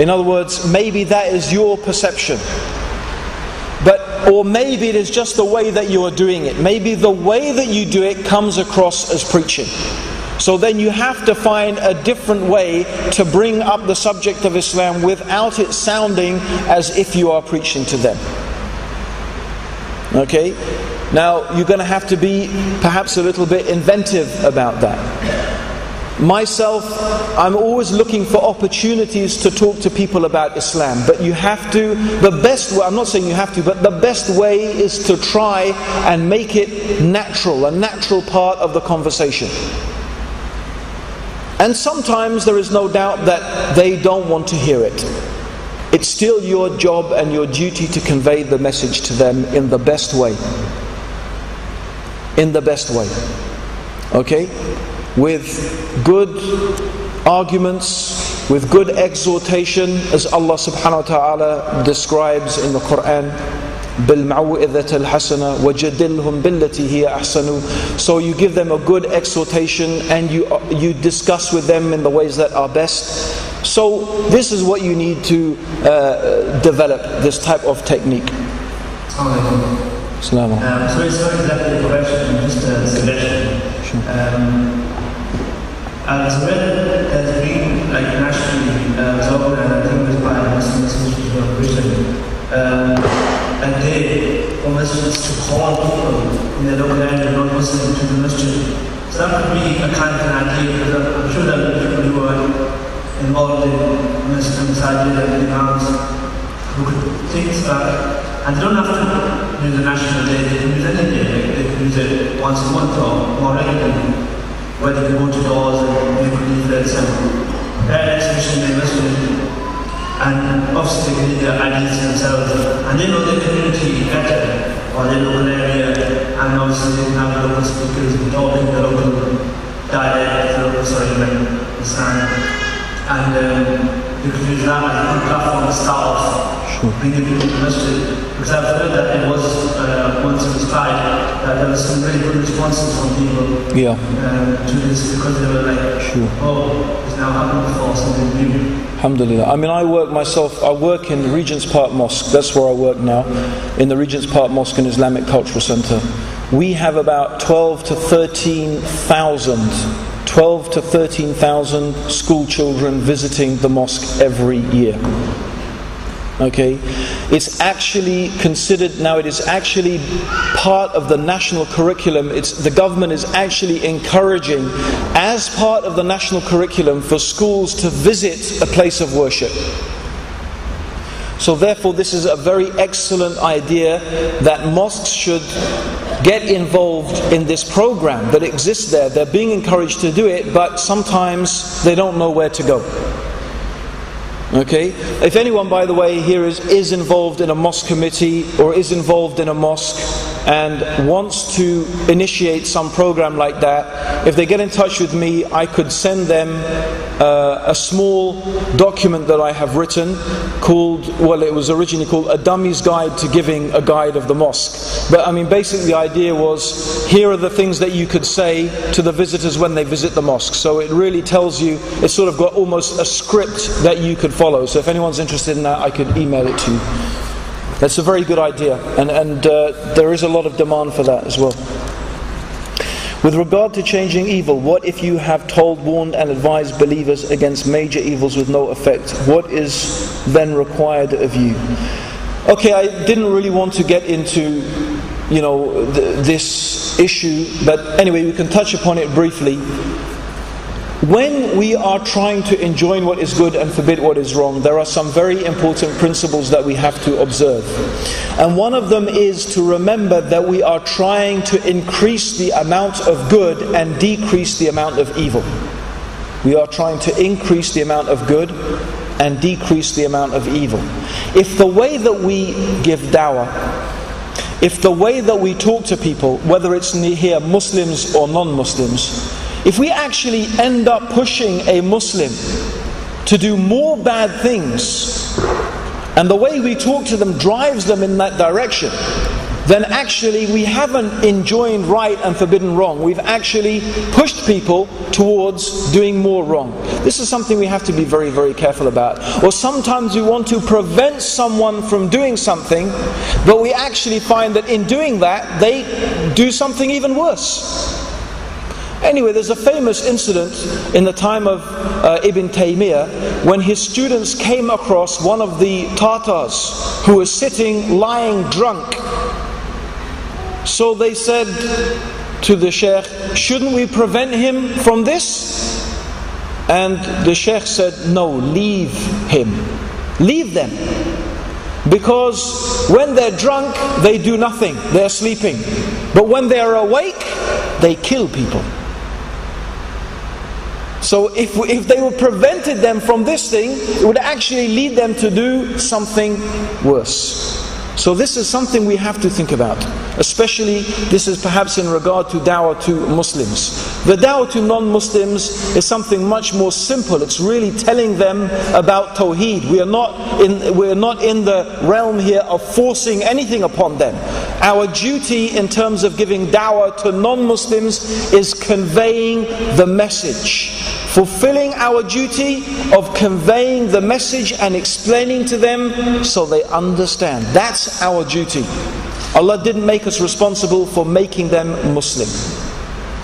In other words maybe that is your perception. But or maybe it is just the way that you are doing it. Maybe the way that you do it comes across as preaching. So then you have to find a different way to bring up the subject of Islam without it sounding as if you are preaching to them. Okay now, you're going to have to be perhaps a little bit inventive about that. Myself, I'm always looking for opportunities to talk to people about Islam. But you have to, the best way, I'm not saying you have to, but the best way is to try and make it natural, a natural part of the conversation. And sometimes there is no doubt that they don't want to hear it. It's still your job and your duty to convey the message to them in the best way in the best way. Okay? With good arguments, with good exhortation, as Allah subhanahu wa ta'ala describes in the Quran. بالمعوذة الحسنة وجدلهم بالتي هي أحسن So you give them a good exhortation and you, you discuss with them in the ways that are best. So this is what you need to uh, develop, this type of technique. Assalamu um, so it's not exactly a question, just a suggestion. Sure. Um, as well as being like nationally uh, absorbed, I think it by Muslim institutions of Britain, um, and they almost just to call people in their local area non-Muslim to the masjid. So that could be a kind of an idea, because I'm sure that people who are involved in Muslim Masajid and Imams who could think about and they don't have to use a national day, they can use any day, they can use it once a month or more regularly, whether they go to doors and make leaflets and they had an exhibition they invested in, and obviously they did their ideas themselves, and they know their community better, or their local area, and obviously they can have local speakers talking the local dialect, the local, sorry, like, slang, and um, you can use that as a good platform to start off bringing people to the masjid. Because I've heard that it was, uh, once it was tried, that there was some really good responses from people Yeah. uh, to this because they were like, Sure. oh, it's now happening for something new. Alhamdulillah. I mean, I work myself, I work in the Regent's Park Mosque. That's where I work now, in the Regent's Park Mosque and Islamic Cultural Center. We have about 12 to 13,000, 12 to 13,000 school children visiting the mosque every year. Okay, it's actually considered now. It is actually part of the national curriculum. It's the government is actually encouraging, as part of the national curriculum, for schools to visit a place of worship. So, therefore, this is a very excellent idea that mosques should get involved in this program that exists there. They're being encouraged to do it, but sometimes they don't know where to go. Okay? If anyone, by the way, here is, is involved in a mosque committee or is involved in a mosque and wants to initiate some program like that, if they get in touch with me, I could send them uh, a small document that I have written called, well, it was originally called A Dummy's Guide to Giving a Guide of the Mosque. But I mean, basically, the idea was here are the things that you could say to the visitors when they visit the mosque. So it really tells you, it's sort of got almost a script that you could follow. So if anyone's interested in that, I could email it to you. That's a very good idea, and, and uh, there is a lot of demand for that as well. With regard to changing evil, what if you have told, warned, and advised believers against major evils with no effect? What is then required of you? Okay, I didn't really want to get into, you know, th- this issue, but anyway, we can touch upon it briefly. When we are trying to enjoin what is good and forbid what is wrong, there are some very important principles that we have to observe. And one of them is to remember that we are trying to increase the amount of good and decrease the amount of evil. We are trying to increase the amount of good and decrease the amount of evil. If the way that we give dawah, if the way that we talk to people, whether it's here Muslims or non Muslims, if we actually end up pushing a Muslim to do more bad things, and the way we talk to them drives them in that direction, then actually we haven't enjoined right and forbidden wrong. We've actually pushed people towards doing more wrong. This is something we have to be very, very careful about. Or sometimes we want to prevent someone from doing something, but we actually find that in doing that, they do something even worse. Anyway, there's a famous incident in the time of uh, Ibn Taymiyyah when his students came across one of the Tatars who was sitting lying drunk. So they said to the Sheikh, Shouldn't we prevent him from this? And the Sheikh said, No, leave him. Leave them. Because when they're drunk, they do nothing, they're sleeping. But when they're awake, they kill people. So if, if they were prevented them from this thing, it would actually lead them to do something worse. So this is something we have to think about. Especially this is perhaps in regard to dawah to Muslims. The dawah to non-Muslims is something much more simple. It's really telling them about Tawheed. We are not in, we are not in the realm here of forcing anything upon them. Our duty in terms of giving dawah to non-Muslims is conveying the message fulfilling our duty of conveying the message and explaining to them so they understand. That's our duty. Allah didn't make us responsible for making them Muslim.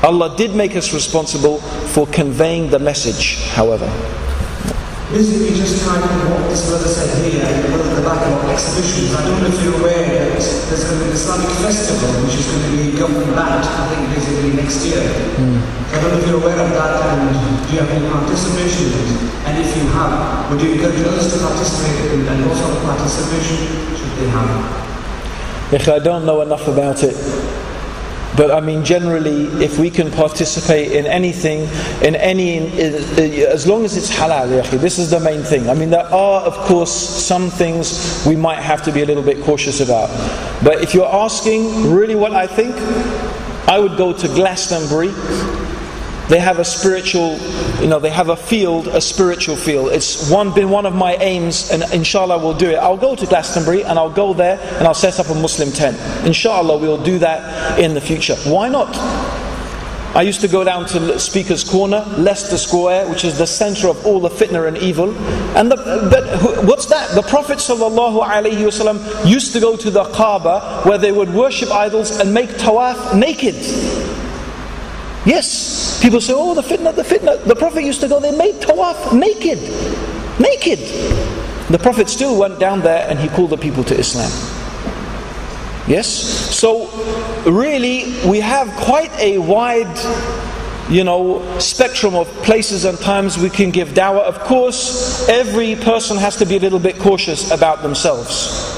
Allah did make us responsible for conveying the message, however. Basically, just to what this brother said here, and at the back of exhibitions. I don't know if you're aware that there's going to be an Islamic festival which is going to be government backed, I think basically next year. Hmm. I don't know if you're aware of that and do you have any participation in it? And if you have, would you encourage others to participate in and what sort of participation should they have? If I don't know enough about it. But I mean, generally, if we can participate in anything, in any, in, in, as long as it's halal, this is the main thing. I mean, there are, of course, some things we might have to be a little bit cautious about. But if you're asking really what I think, I would go to Glastonbury they have a spiritual, you know, they have a field, a spiritual field. It's one, been one of my aims, and inshallah we'll do it. I'll go to Glastonbury and I'll go there and I'll set up a Muslim tent. Inshallah we'll do that in the future. Why not? I used to go down to Speaker's Corner, Leicester Square, which is the center of all the fitna and evil. And the, but what's that? The Prophet ﷺ used to go to the Kaaba where they would worship idols and make tawaf naked. Yes, people say, oh, the fitna, the fitna. The Prophet used to go there, made tawaf naked. Naked. The Prophet still went down there and he called the people to Islam. Yes? So, really, we have quite a wide you know, spectrum of places and times we can give dawah. Of course, every person has to be a little bit cautious about themselves.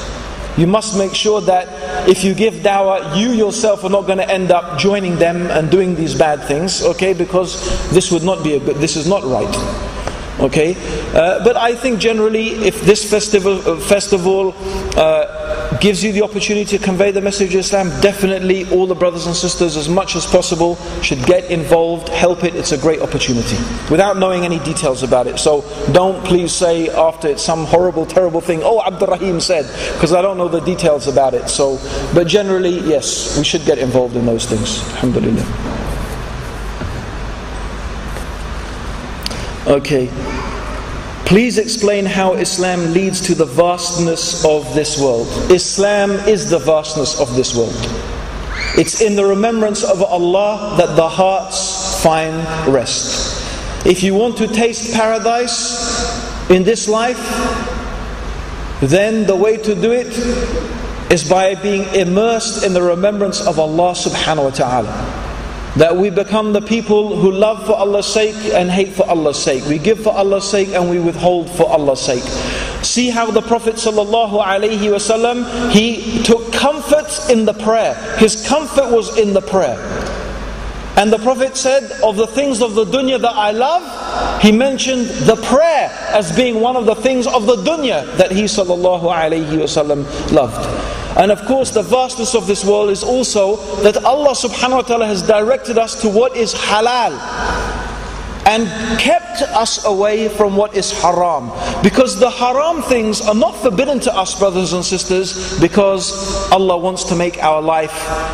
You must make sure that if you give dawah, you yourself are not going to end up joining them and doing these bad things, okay? Because this would not be a good, this is not right. Okay, uh, but I think generally, if this festival uh, festival uh, gives you the opportunity to convey the message of Islam, definitely all the brothers and sisters, as much as possible, should get involved, help it. It's a great opportunity, without knowing any details about it. So don't please say after it's some horrible, terrible thing. Oh, Abdur Raheem said, because I don't know the details about it. So, but generally, yes, we should get involved in those things. Alhamdulillah. Okay. Please explain how Islam leads to the vastness of this world. Islam is the vastness of this world. It's in the remembrance of Allah that the hearts find rest. If you want to taste paradise in this life, then the way to do it is by being immersed in the remembrance of Allah subhanahu wa ta'ala. That we become the people who love for Allah's sake and hate for Allah's sake. We give for Allah's sake and we withhold for Allah's sake. See how the Prophet ﷺ, he took comfort in the prayer. His comfort was in the prayer. And the Prophet said, of the things of the dunya that I love, he mentioned the prayer as being one of the things of the dunya that he ﷺ loved. And of course, the vastness of this world is also that Allah subhanahu wa ta'ala has directed us to what is halal and kept us away from what is haram. Because the haram things are not forbidden to us, brothers and sisters, because Allah wants to make our life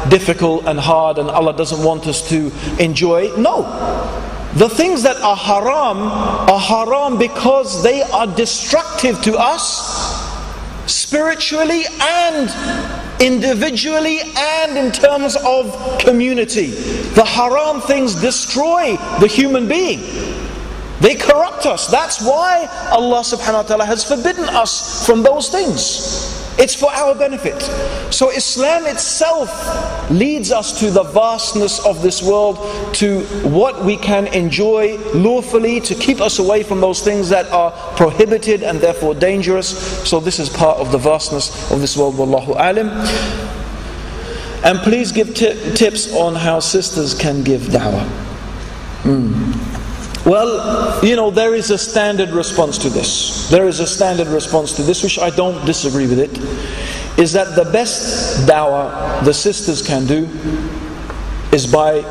difficult and hard and Allah doesn't want us to enjoy. No. The things that are haram are haram because they are destructive to us spiritually and individually and in terms of community. The haram things destroy the human being. They corrupt us. That's why Allah subhanahu wa ta'ala has forbidden us from those things. It's for our benefit. So Islam itself leads us to the vastness of this world, to what we can enjoy lawfully, to keep us away from those things that are prohibited and therefore dangerous. So this is part of the vastness of this world. Wallahu alim. And please give tips on how sisters can give da'wah. Mm. Well, you know, there is a standard response to this. There is a standard response to this, which I don't disagree with it. Is that the best dawah the sisters can do is by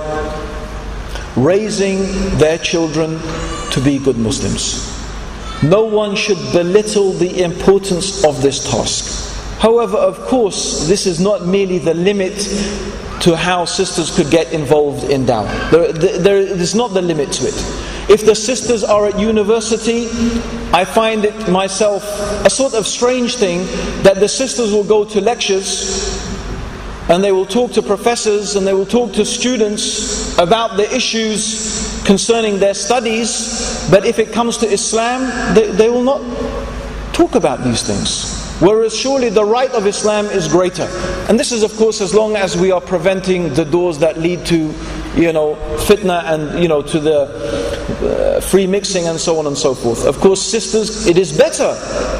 raising their children to be good Muslims. No one should belittle the importance of this task. However, of course, this is not merely the limit to how sisters could get involved in dawah. There, there, there is not the limit to it. If the sisters are at university, I find it myself a sort of strange thing that the sisters will go to lectures and they will talk to professors and they will talk to students about the issues concerning their studies, but if it comes to Islam, they, they will not talk about these things. Whereas surely the right of Islam is greater. And this is, of course, as long as we are preventing the doors that lead to, you know, fitna and, you know, to the uh, free mixing and so on and so forth. Of course, sisters, it is better,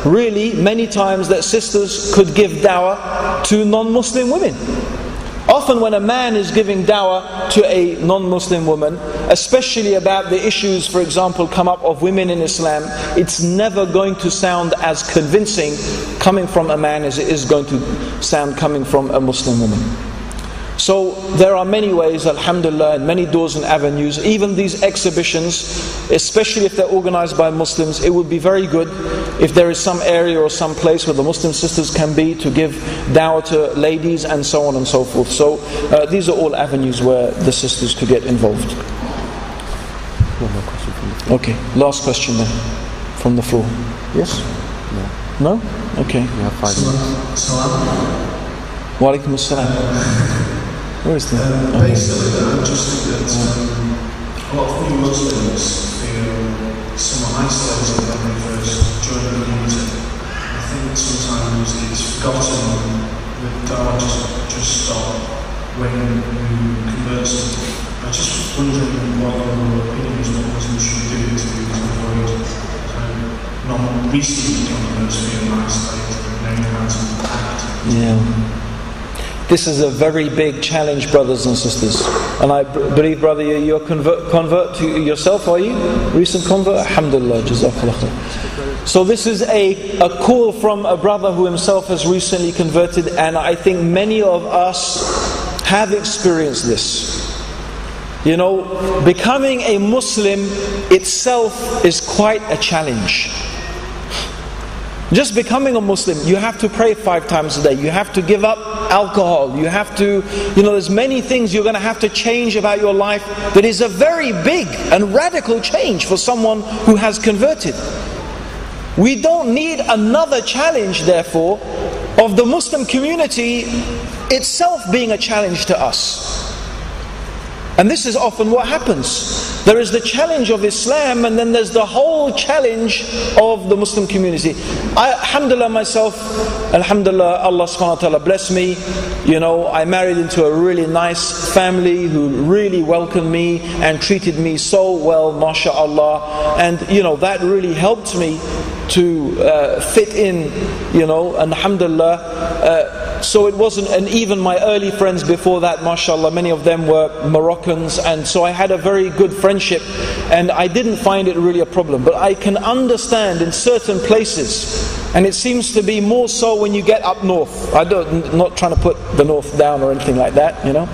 really, many times that sisters could give dawah to non Muslim women. Often, when a man is giving dawah to a non Muslim woman, especially about the issues, for example, come up of women in Islam, it's never going to sound as convincing coming from a man as it is going to sound coming from a Muslim woman. So there are many ways, alhamdulillah, and many doors and avenues. Even these exhibitions, especially if they're organized by Muslims, it would be very good if there is some area or some place where the Muslim sisters can be to give dawah to ladies and so on and so forth. So uh, these are all avenues where the sisters could get involved. One more question from the floor. Okay, last question then from the floor. Yes? No. No? Okay. We have five minutes. Wa alaikum assalam. Where is the. Um, basically, I just think that um, a lot of new Muslims feel somewhat isolated when they first join the community. I think sometimes it's forgotten that God just, just stop when you convert something. I'm just wondering what your opinion is, what Muslims should do to, avoid um, non-recent converts feeling isolated and knowing how to act. Yeah. This is a very big challenge, brothers and sisters. And I believe, brother, you- you're convert, convert to yourself, are you? Recent convert? Alhamdulillah, jazakallah. So this is a, a call from a brother who himself has recently converted, and I think many of us have experienced this. You know, becoming a Muslim itself is quite a challenge. Just becoming a Muslim, you have to pray five times a day. You have to give up alcohol. You have to, you know, there's many things you're going to have to change about your life that is a very big and radical change for someone who has converted. We don't need another challenge, therefore, of the Muslim community itself being a challenge to us. And this is often what happens. There is the challenge of Islam, and then there's the whole challenge of the Muslim community. I, alhamdulillah, myself, alhamdulillah, Allah subhanahu wa ta'ala bless me. You know, I married into a really nice family who really welcomed me and treated me so well, mashallah. And, you know, that really helped me to uh, fit in, you know, and alhamdulillah. Uh, so it wasn't, and even my early friends before that, mashallah, many of them were Moroccans, and so I had a very good friendship, and I didn't find it really a problem. But I can understand in certain places, and it seems to be more so when you get up north. I don't, not trying to put the north down or anything like that, you know.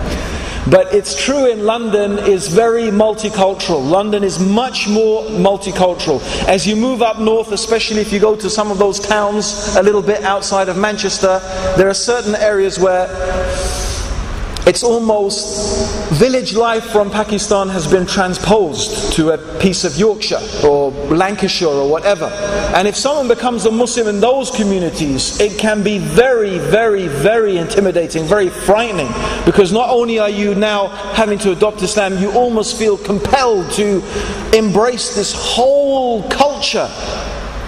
But it's true in London is very multicultural. London is much more multicultural. As you move up north, especially if you go to some of those towns a little bit outside of Manchester, there are certain areas where it's almost village life from Pakistan has been transposed to a piece of Yorkshire or Lancashire or whatever. And if someone becomes a Muslim in those communities, it can be very, very, very intimidating, very frightening. Because not only are you now having to adopt Islam, you almost feel compelled to embrace this whole culture.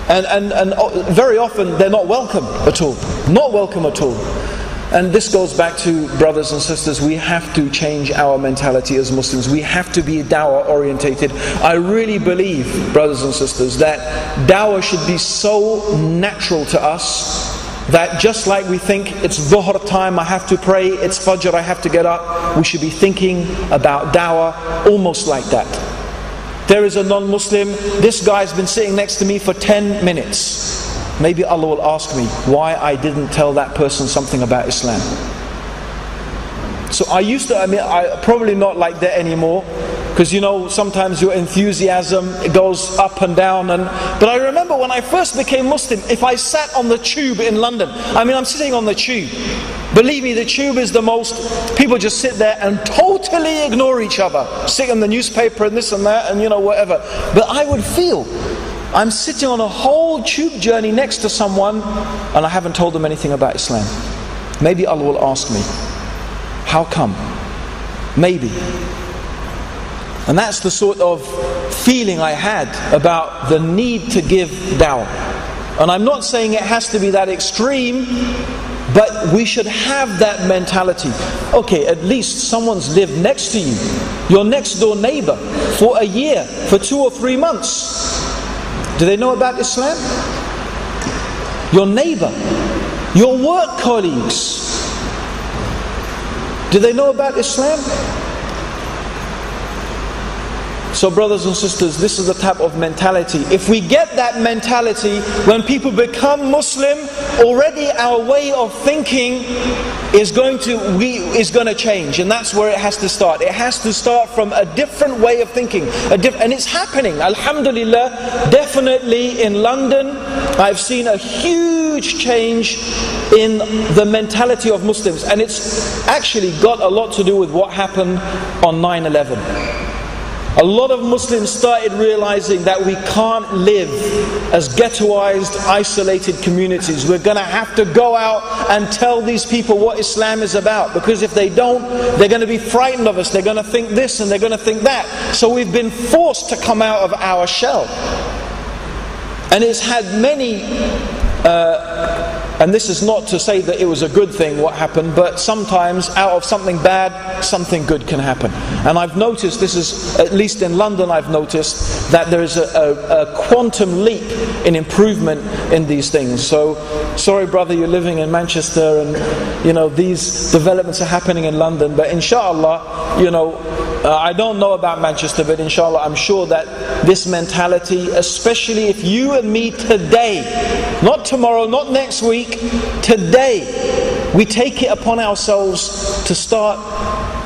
And, and, and very often they're not welcome at all. Not welcome at all. And this goes back to brothers and sisters, we have to change our mentality as Muslims. We have to be dawah orientated. I really believe, brothers and sisters, that dawah should be so natural to us that just like we think it's dhuhr time, I have to pray, it's fajr, I have to get up, we should be thinking about dawah almost like that. There is a non Muslim, this guy's been sitting next to me for 10 minutes. Maybe Allah will ask me why I didn't tell that person something about Islam. So I used to, I mean, I probably not like that anymore, because you know sometimes your enthusiasm goes up and down. And but I remember when I first became Muslim, if I sat on the tube in London, I mean, I'm sitting on the tube. Believe me, the tube is the most. People just sit there and totally ignore each other, sit in the newspaper and this and that, and you know whatever. But I would feel. I'm sitting on a whole tube journey next to someone and I haven't told them anything about Islam. Maybe Allah will ask me, How come? Maybe. And that's the sort of feeling I had about the need to give dawah. And I'm not saying it has to be that extreme, but we should have that mentality. Okay, at least someone's lived next to you, your next door neighbor, for a year, for two or three months. Do they know about Islam? Your neighbor, your work colleagues. Do they know about Islam? So, brothers and sisters, this is the type of mentality. If we get that mentality, when people become Muslim, already our way of thinking is going to we, is going to change, and that's where it has to start. It has to start from a different way of thinking, diff- and it's happening. Alhamdulillah, definitely in London, I've seen a huge change in the mentality of Muslims, and it's actually got a lot to do with what happened on 9 11. A lot of Muslims started realizing that we can't live as ghettoized, isolated communities. We're going to have to go out and tell these people what Islam is about because if they don't, they're going to be frightened of us. They're going to think this and they're going to think that. So we've been forced to come out of our shell. And it's had many. Uh, and this is not to say that it was a good thing what happened, but sometimes out of something bad, something good can happen. And I've noticed, this is, at least in London, I've noticed that there is a, a, a quantum leap in improvement in these things. So, sorry, brother, you're living in Manchester and, you know, these developments are happening in London, but inshallah, you know, uh, I don't know about Manchester, but inshallah, I'm sure that this mentality, especially if you and me today, not tomorrow, not next week, today, we take it upon ourselves to start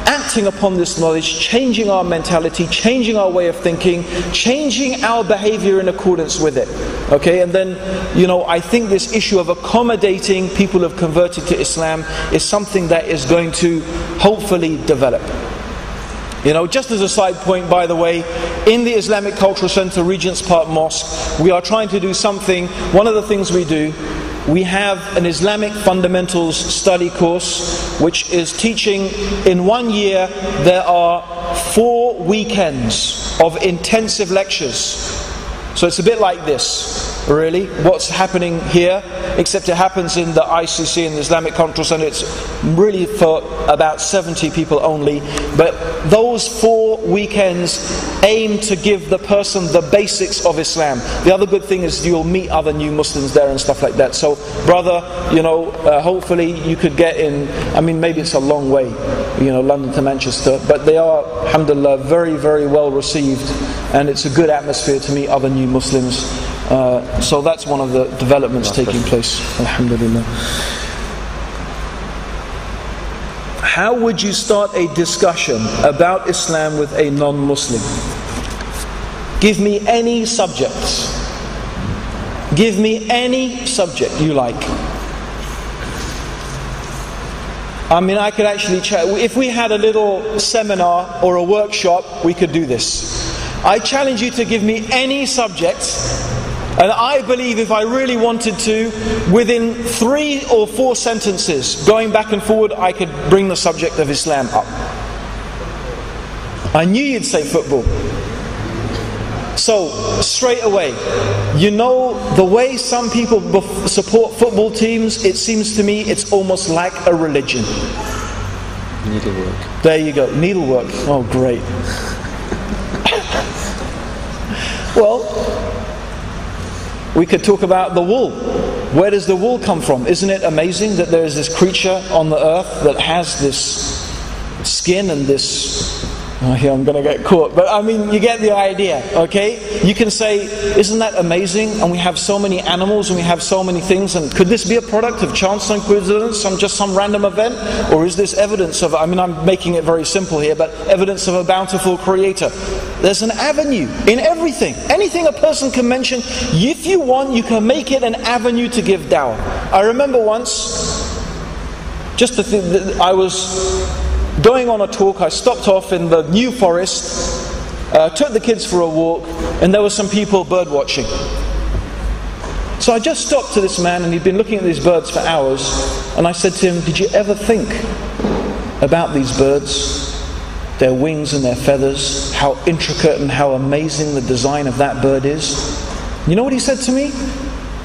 acting upon this knowledge, changing our mentality, changing our way of thinking, changing our behavior in accordance with it. Okay, and then, you know, I think this issue of accommodating people who have converted to Islam is something that is going to hopefully develop. You know, just as a side point, by the way, in the Islamic Cultural Center, Regent's Park Mosque, we are trying to do something. One of the things we do, we have an Islamic fundamentals study course, which is teaching in one year, there are four weekends of intensive lectures. So it's a bit like this really, what's happening here, except it happens in the ICC, in the Islamic Cultural Center. It's really for about 70 people only. But those four weekends aim to give the person the basics of Islam. The other good thing is you'll meet other new Muslims there and stuff like that. So, brother, you know, uh, hopefully you could get in. I mean, maybe it's a long way, you know, London to Manchester, but they are, alhamdulillah, very, very well received. And it's a good atmosphere to meet other new Muslims. Uh, so that's one of the developments taking place. Alhamdulillah. How would you start a discussion about Islam with a non Muslim? Give me any subject. Give me any subject you like. I mean, I could actually. If we had a little seminar or a workshop, we could do this. I challenge you to give me any subject and I believe if I really wanted to, within three or four sentences, going back and forward, I could bring the subject of Islam up. I knew you'd say football. So, straight away, you know, the way some people support football teams, it seems to me it's almost like a religion. Needlework. There you go, needlework. Oh, great. well, we could talk about the wool. Where does the wool come from? Isn't it amazing that there is this creature on the earth that has this skin and this Oh, I'm going to get caught. But I mean, you get the idea, okay? You can say, isn't that amazing? And we have so many animals and we have so many things. And could this be a product of chance and coincidence, some, just some random event? Or is this evidence of, I mean, I'm making it very simple here, but evidence of a bountiful creator? There's an avenue in everything. Anything a person can mention, if you want, you can make it an avenue to give dawah. I remember once, just to think, I was going on a talk, I stopped off in the New Forest, uh, took the kids for a walk, and there were some people bird watching. So I just stopped to this man, and he'd been looking at these birds for hours, and I said to him, Did you ever think about these birds? Their wings and their feathers, how intricate and how amazing the design of that bird is. You know what he said to me?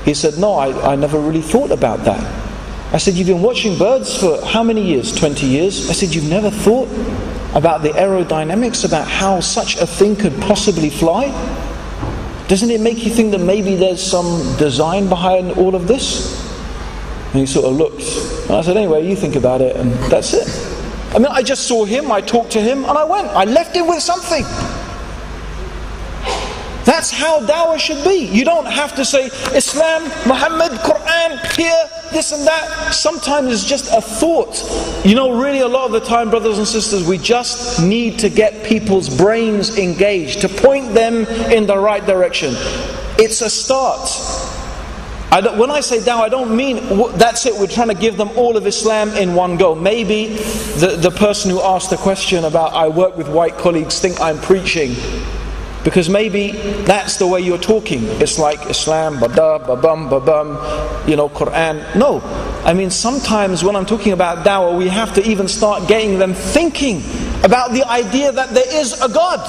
He said, No, I, I never really thought about that. I said, You've been watching birds for how many years? 20 years? I said, You've never thought about the aerodynamics, about how such a thing could possibly fly? Doesn't it make you think that maybe there's some design behind all of this? And he sort of looked. And I said, Anyway, you think about it, and that's it. I mean, I just saw him, I talked to him, and I went. I left him with something. That's how dawah should be. You don't have to say Islam, Muhammad, Quran, here, this and that. Sometimes it's just a thought. You know, really, a lot of the time, brothers and sisters, we just need to get people's brains engaged, to point them in the right direction. It's a start. I when I say dawah, I don't mean that's it, we're trying to give them all of Islam in one go. Maybe the, the person who asked the question about I work with white colleagues think I'm preaching. Because maybe that's the way you're talking. It's like Islam, bada, babam, babam, you know, Quran. No. I mean, sometimes when I'm talking about dawah, we have to even start getting them thinking about the idea that there is a God,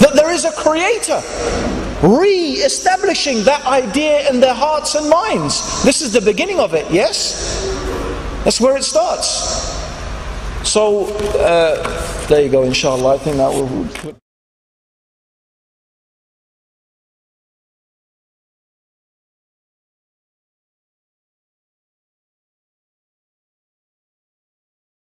that there is a creator. Re establishing that idea in their hearts and minds. This is the beginning of it, yes? That's where it starts. So, uh, there you go, inshallah. I think that will.